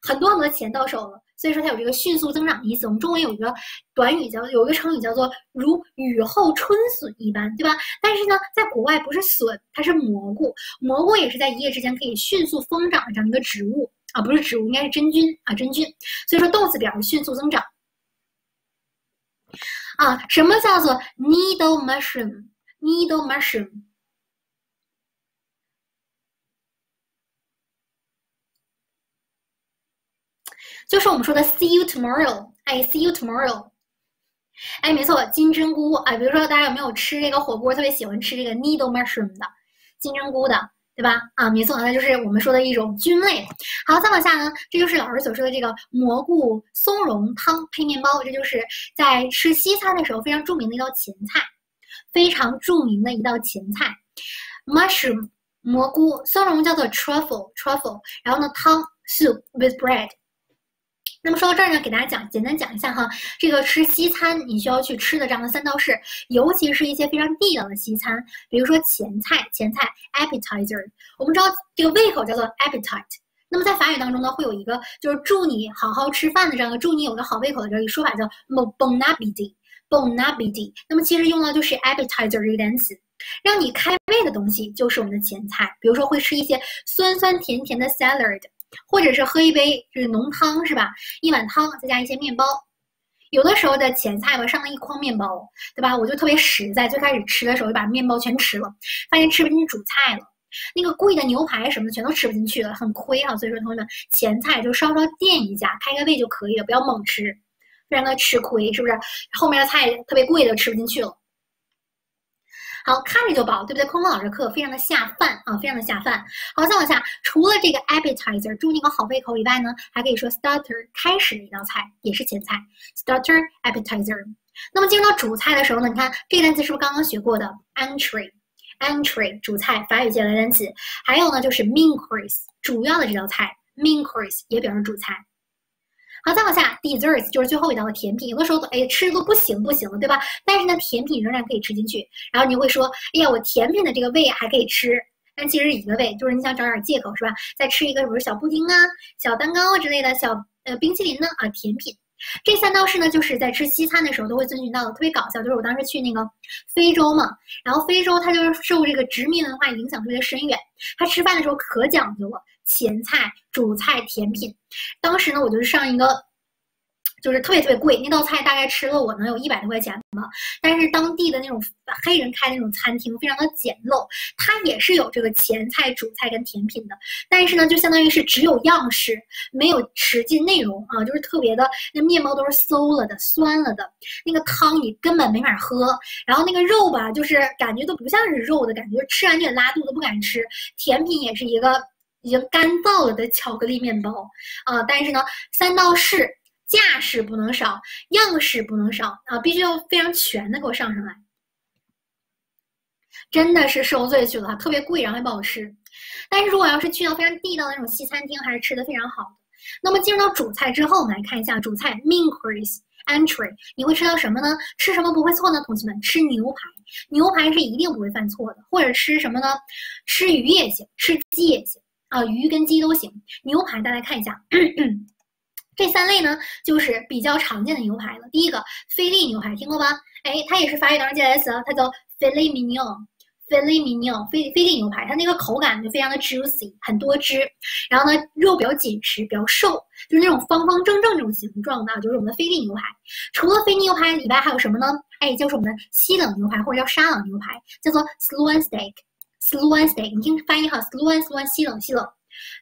很多很多钱到手了？所以说它有这个迅速增长的意思。我们中文有一个短语叫，有一个成语叫做如雨后春笋一般，对吧？但是呢，在国外不是笋，它是蘑菇，蘑菇也是在一夜之间可以迅速疯长的这样一个植物啊，不是植物，应该是真菌啊，真菌。所以说动词表示迅速增长啊。什么叫做 needle mushroom？needle mushroom。就是我们说的 see you tomorrow，哎，see you tomorrow，哎，没错，金针菇啊，比如说大家有没有吃这个火锅，特别喜欢吃这个 needle mushroom 的金针菇的，对吧？啊，没错，那就是我们说的一种菌类。好，再往下呢，这就是老师所说的这个蘑菇松茸汤配面包，这就是在吃西餐的时候非常著名的一道前菜，非常著名的一道前菜，mushroom 蘑菇松茸叫做 truffle truffle，然后呢汤 soup with bread。那么说到这儿呢，给大家讲，简单讲一下哈，这个吃西餐你需要去吃的这样的三道式，尤其是一些非常地道的西餐，比如说前菜，前菜 appetizer，我们知道这个胃口叫做 appetite。那么在法语当中呢，会有一个就是祝你好好吃饭的这样的，祝你有个好胃口的这个说法叫 bon appétit，bon appétit。那么其实用到就是 appetizer 这个单词，让你开胃的东西就是我们的前菜，比如说会吃一些酸酸甜甜的 salad。或者是喝一杯这个浓汤是吧？一碗汤再加一些面包，有的时候的前菜吧上了一筐面包，对吧？我就特别实在，最开始吃的时候就把面包全吃了，发现吃不进去主菜了，那个贵的牛排什么的全都吃不进去了，很亏啊！所以说同学们，前菜就稍稍垫一下，开开胃就可以了，不要猛吃，非常的吃亏，是不是？后面的菜特别贵的吃不进去了。好，看着就饱，对不对？空空老师课非常的下饭啊，非常的下饭。好，再往下，除了这个 appetizer，祝你个好胃口以外呢，还可以说 starter，开始的一道菜，也是前菜，starter appetizer。那么进入到主菜的时候呢，你看这个单词是不是刚刚学过的 entry？entry 主菜，法语界的单词。还有呢，就是 main course，主要的这道菜，main course 也表示主菜。好，再往下，desserts 就是最后一道的甜品。有的时候，哎，吃都不行不行了，对吧？但是呢，甜品仍然可以吃进去。然后你会说，哎呀，我甜品的这个胃还可以吃，但其实一个胃，就是你想找点借口，是吧？再吃一个什么小布丁啊、小蛋糕啊之类的小呃冰淇淋呢啊，甜品。这三道式呢，就是在吃西餐的时候都会遵循到的，特别搞笑。就是我当时去那个非洲嘛，然后非洲它就是受这个殖民文化影响特别深远，它吃饭的时候可讲究了。前菜、主菜、甜品，当时呢，我就是上一个，就是特别特别贵，那道菜大概吃了我能有一百多块钱吧。但是当地的那种黑人开那种餐厅，非常的简陋，它也是有这个前菜、主菜跟甜品的，但是呢，就相当于是只有样式，没有实际内容啊，就是特别的，那面包都是馊了的、酸了的，那个汤你根本没法喝，然后那个肉吧，就是感觉都不像是肉的感觉，吃完就拉肚子，不敢吃。甜品也是一个。已经干燥了的巧克力面包啊，但是呢，三道式架势不能少，样式不能少啊，必须要非常全的给我上上来。真的是受罪去了，特别贵，然后还不好吃。但是如果要是去到非常地道的那种西餐厅，还是吃的非常好的。那么进入到主菜之后，我们来看一下主菜 main course entry，你会吃到什么呢？吃什么不会错呢？同学们，吃牛排，牛排是一定不会犯错的。或者吃什么呢？吃鱼也行，吃鸡也行。啊，鱼跟鸡都行。牛排，大家看一下，这三类呢，就是比较常见的牛排了。第一个，菲力牛排，听过吧？哎，它也是法语当中介词，它叫 filet mignon，filet mignon，菲菲力牛排，它那个口感就非常的 juicy，很多汁，然后呢，肉比较紧实，比较瘦，就是那种方方正正这种形状的，就是我们的菲力牛排。除了菲力牛排以外，还有什么呢？哎，就是我们的西冷牛排或者叫沙朗牛排，叫做 slain steak。Sirloin steak，你听翻译哈，Sirloin Sirloin 西冷西冷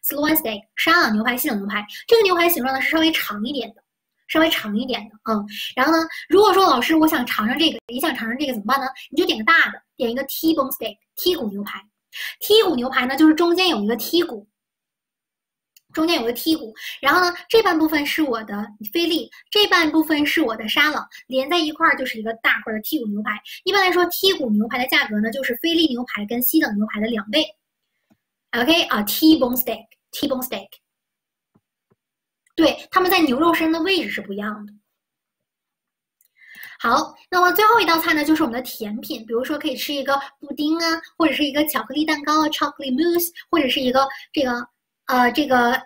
，Sirloin steak 沙朗牛排西冷牛排，这个牛排形状呢是稍微长一点的，稍微长一点的，嗯，然后呢，如果说老师我想尝尝这个，你想尝尝这个怎么办呢？你就点个大的，点一个 T-bone steak 剔骨牛排，T 骨牛排呢就是中间有一个剔骨。中间有个剔骨，然后呢，这半部分是我的菲力，这半部分是我的沙朗，连在一块儿就是一个大块的剔骨牛排。一般来说，剔骨牛排的价格呢，就是菲力牛排跟西冷牛排的两倍。OK 啊，T-bone steak，T-bone steak，对，他们在牛肉身的位置是不一样的。好，那么最后一道菜呢，就是我们的甜品，比如说可以吃一个布丁啊，或者是一个巧克力蛋糕啊，chocolate mousse，或者是一个这个。呃，这个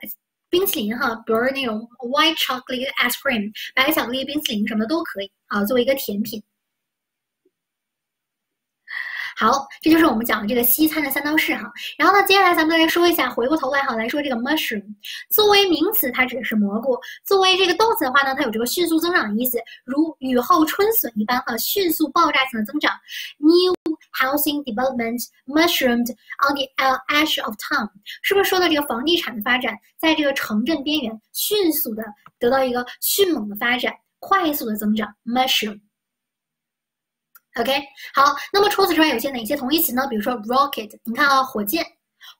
冰淇淋哈，比如那种 white chocolate ice cream，白巧克力冰淇淋什么都可以啊，作为一个甜品。好，这就是我们讲的这个西餐的三道式哈。然后呢，接下来咱们再来说一下，回过头来哈来说这个 mushroom，作为名词它指的是蘑菇，作为这个动词的话呢，它有这个迅速增长的意思，如雨后春笋一般哈，迅速爆炸性的增长。New housing development mushroomed on the edge of town，是不是说的这个房地产的发展，在这个城镇边缘迅速的得到一个迅猛的发展，快速的增长？mushroom。OK，好，那么除此之外，有些哪些同义词呢？比如说 rocket，你看啊，火箭，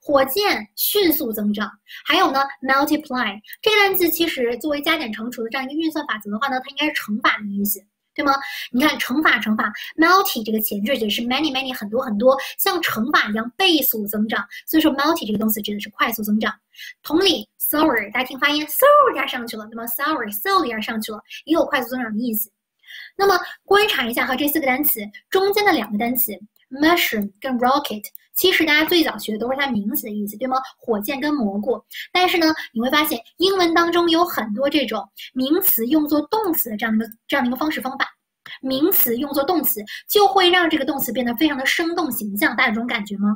火箭迅速增长。还有呢，multiply 这个单词其实作为加减乘除的这样一个运算法则的话呢，它应该是乘法的意思，对吗？你看乘法乘法，multi 这个前缀指的是 many many 很多很多，像乘法一样倍速增长。所以说 multi 这个动词指的是快速增长。同理，sour 大家听发音 sour 加上去了，对吗？sour so 加上去了，也有快速增长的意思。那么观察一下哈，这四个单词中间的两个单词 mushroom 跟 rocket，其实大家最早学的都是它名词的意思，对吗？火箭跟蘑菇。但是呢，你会发现英文当中有很多这种名词用作动词的这样的一个这样的一个方式方法，名词用作动词就会让这个动词变得非常的生动形象，大家有这种感觉吗？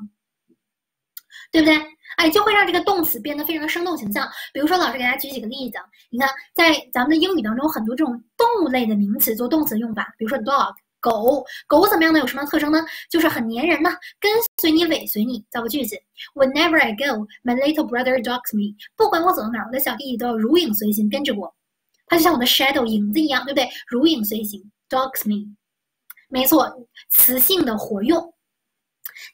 对不对？哎，就会让这个动词变得非常的生动形象。比如说，老师给大家举几个例子，你看，在咱们的英语当中，很多这种动物类的名词做动词用法。比如说，dog，狗，狗怎么样呢？有什么特征呢？就是很粘人呢，跟随你，尾随你。造个句子：Whenever I go, my little brother dogs me。不管我走到哪儿，我的小弟弟都要如影随形跟着我。它就像我的 shadow 影子一样，对不对？如影随形，dogs me。没错，词性的活用，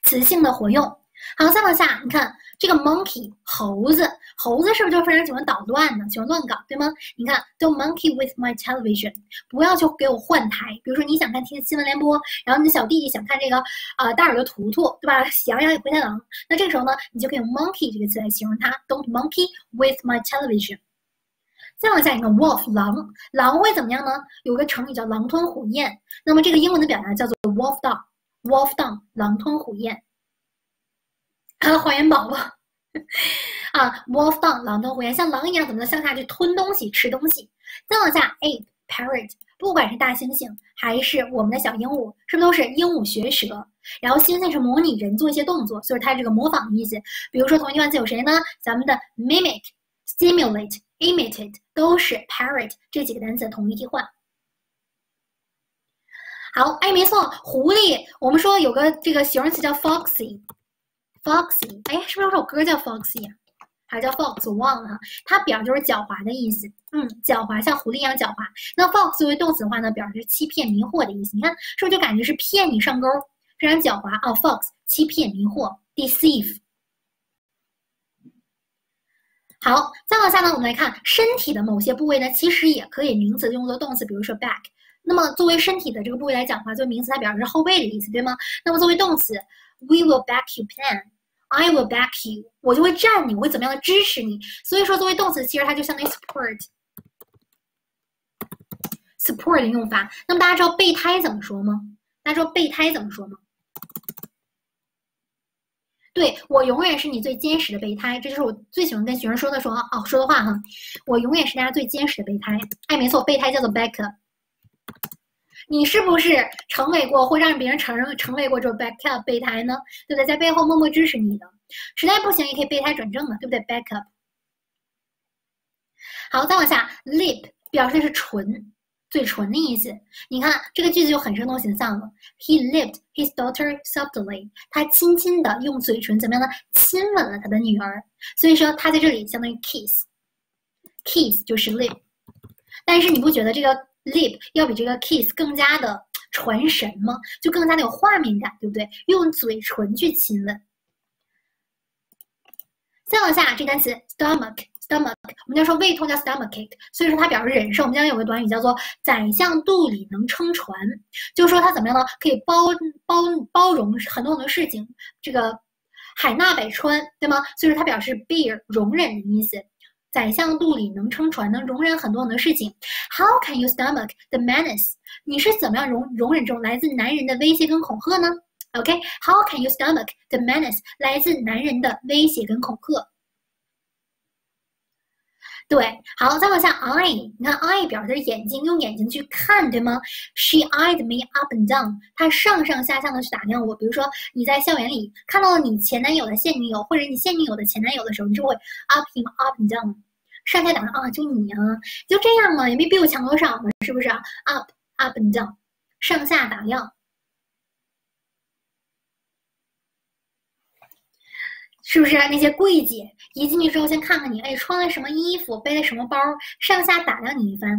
词性的活用。好，再往下，你看。这个 monkey 猴子，猴子是不是就非常喜欢捣乱呢？喜欢乱搞，对吗？你看，don't monkey with my television，不要去给我换台。比如说你想看听新闻联播，然后你的小弟弟想看这个啊大耳朵图图，对吧？喜羊羊与灰太狼，那这个时候呢，你就可以用 monkey 这个词来形容它。Don't monkey with my television。再往下一个 wolf 狼，狼会怎么样呢？有个成语叫狼吞虎咽，那么这个英文的表达叫做 wolf down，wolf down，狼吞虎咽。啊，还原宝宝啊，wolf down，狼吞虎咽，像狼一样怎么能向下去吞东西、吃东西？再往下，ape parrot，不管是大猩猩还是我们的小鹦鹉，是不是都是鹦鹉学舌？然后猩猩是模拟人做一些动作，所以它这个模仿的意思。比如说同义单词有谁呢？咱们的 mimic、stimulate、imitate 都是 parrot 这几个单词的同义替换。好，哎，没错，狐狸，我们说有个这个形容词叫 foxy。Foxy，哎，是不是有首歌叫 Foxy 啊？还是叫 Fox？我忘了哈。它表就是狡猾的意思。嗯，狡猾，像狐狸一样狡猾。那 Fox 作为动词的话呢，表示欺骗、迷惑的意思。你看，是不是就感觉是骗你上钩，非常狡猾啊？Fox，欺骗、迷惑，deceive。好，再往下呢，我们来看身体的某些部位呢，其实也可以名词用作动词，比如说 back。那么作为身体的这个部位来讲的话，作为名词，它表示后背的意思，对吗？那么作为动词，We will back you plan。I will back you，我就会站你，我会怎么样的支持你？所以说，作为动词，其实它就相当于 support，support 的用法。那么大家知道备胎怎么说吗？大家知道备胎怎么说吗？对我永远是你最坚实的备胎，这就是我最喜欢跟学生说的说哦说的话哈。我永远是大家最坚实的备胎。哎，没错，备胎叫做 backup。你是不是成为过或让别人承认成为过这种 backup 备胎呢？对不对？在背后默默支持你的，实在不行也可以备胎转正的，对不对？backup。好，再往下，lip 表示的是唇，嘴唇的意思。你看这个句子就很生动形象了。He lipped his daughter softly。他轻轻的用嘴唇怎么样呢？亲吻了他的女儿。所以说他在这里相当于 kiss，kiss 就是 lip。但是你不觉得这个？Lip 要比这个 kiss 更加的传神吗？就更加的有画面感，对不对？用嘴唇去亲吻。再往下，这单词 stomach，stomach，我们叫说胃痛叫 stomachache，所以说它表示忍受。我们将来有个短语叫做宰相肚里能撑船，就是说它怎么样呢？可以包包包容很多很多事情，这个海纳百川，对吗？所以说它表示 bear 容忍的意思。宰相肚里能撑船，能容忍很多很多事情。How can you stomach the menace？你是怎么样容容忍这种来自男人的威胁跟恐吓呢？OK，How can you stomach the menace？来自男人的威胁跟恐吓。对，好，再往下，eye，你看 eye 表示眼睛，用眼睛去看，对吗？She eyed me up and down，她上上下下的去打量我。比如说你在校园里看到了你前男友的现女友，或者你现女友的前男友的时候，你就会 up him up and down，上下打量啊，就你啊，就这样嘛，也没比我强多少嘛，是不是？up up and down，上下打量。是不是那些柜姐一进去之后先看看你，哎，穿了什么衣服，背的什么包，上下打量你一番。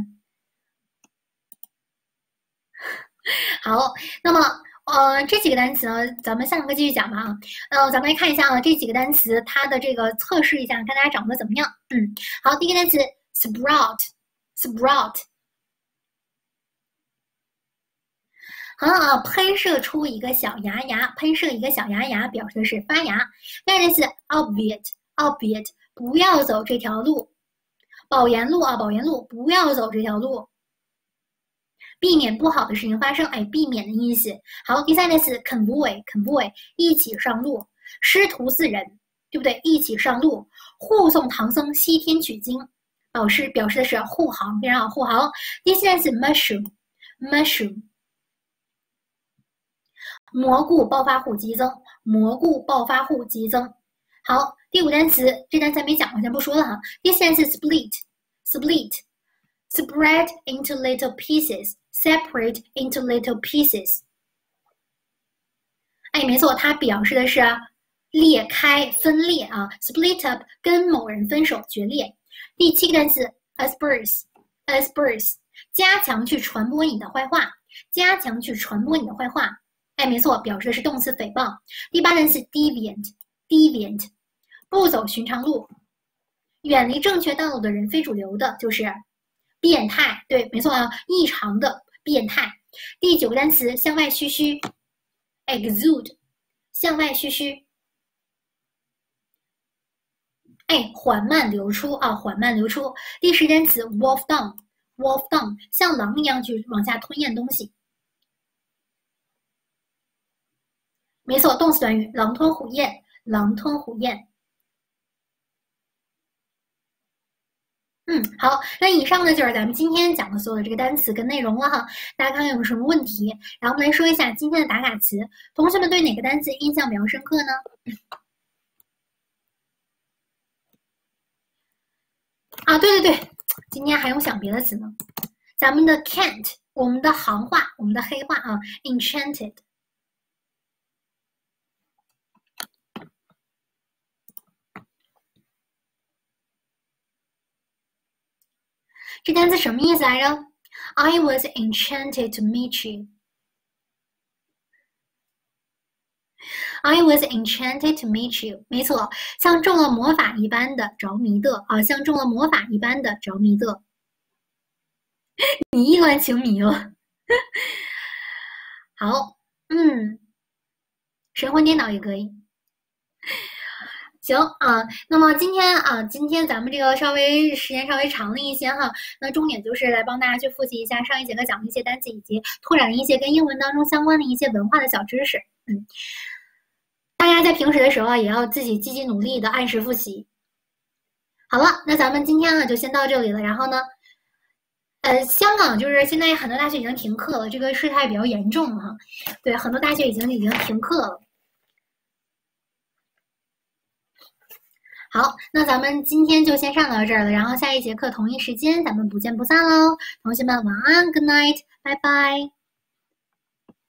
好，那么呃这几个单词呢，咱们下节课继续讲吧啊。呃，咱们来看一下啊，这几个单词它的这个测试一下，看大家掌握的怎么样。嗯，好，第一个单词 sprout，sprout 好啊，喷射出一个小芽芽，喷射一个小芽芽，表示的是发芽。第二个是 obviate，obviate，不要走这条路，保研路啊，保研路，不要走这条路，避免不好的事情发生，哎，避免的意思。好，第三个是 convoy，convoy，一起上路，师徒四人，对不对？一起上路，护送唐僧西天取经，表示表示的是护航，非常好，护航。第四个是 mushroom，mushroom。蘑菇暴发户激增，蘑菇暴发户激增。好，第五单词，这单词还没讲，我先不说了哈。第四单词 split，split，spread into little pieces，separate into little pieces。哎，没错，它表示的是裂开、分裂啊。split up，跟某人分手、决裂。第七个单词 asperse，asperse，加强去传播你的坏话，加强去传播你的坏话。哎，没错，表示的是动词诽谤。第八单词 deviant，deviant，不走寻常路，远离正确道路的人，非主流的，就是变态。对，没错啊，异常的变态。第九个单词向外嘘嘘，exude，向外嘘嘘。哎，缓慢流出啊，缓慢流出。第十单词 wolf down，wolf down，像狼一样去往下吞咽东西。没错，动词短语，狼吞虎咽，狼吞虎咽。嗯，好，那以上呢就是咱们今天讲的所有的这个单词跟内容了哈。大家看看有什么问题？然后我们来说一下今天的打卡词。同学们对哪个单词印象比较深刻呢？啊，对对对，今天还用想别的词呢。咱们的 can't，我们的行话，我们的黑话啊，enchanted。这单词什么意思来着？I was enchanted to meet you. I was enchanted to meet you. 没错，像中了魔法一般的着迷的啊，像中了魔法一般的着迷的。你意乱情迷了。好，嗯，神魂颠倒也可以。行啊，那么今天啊，今天咱们这个稍微时间稍微长了一些哈，那重点就是来帮大家去复习一下上一节课讲的一些单词，以及拓展一些跟英文当中相关的一些文化的小知识。嗯，大家在平时的时候，也要自己积极努力的按时复习。好了，那咱们今天呢就先到这里了。然后呢，呃，香港就是现在很多大学已经停课了，这个事态比较严重哈。对，很多大学已经已经停课了。好，那咱们今天就先上到这儿了，然后下一节课同一时间咱们不见不散喽，同学们晚安，Good night，拜拜。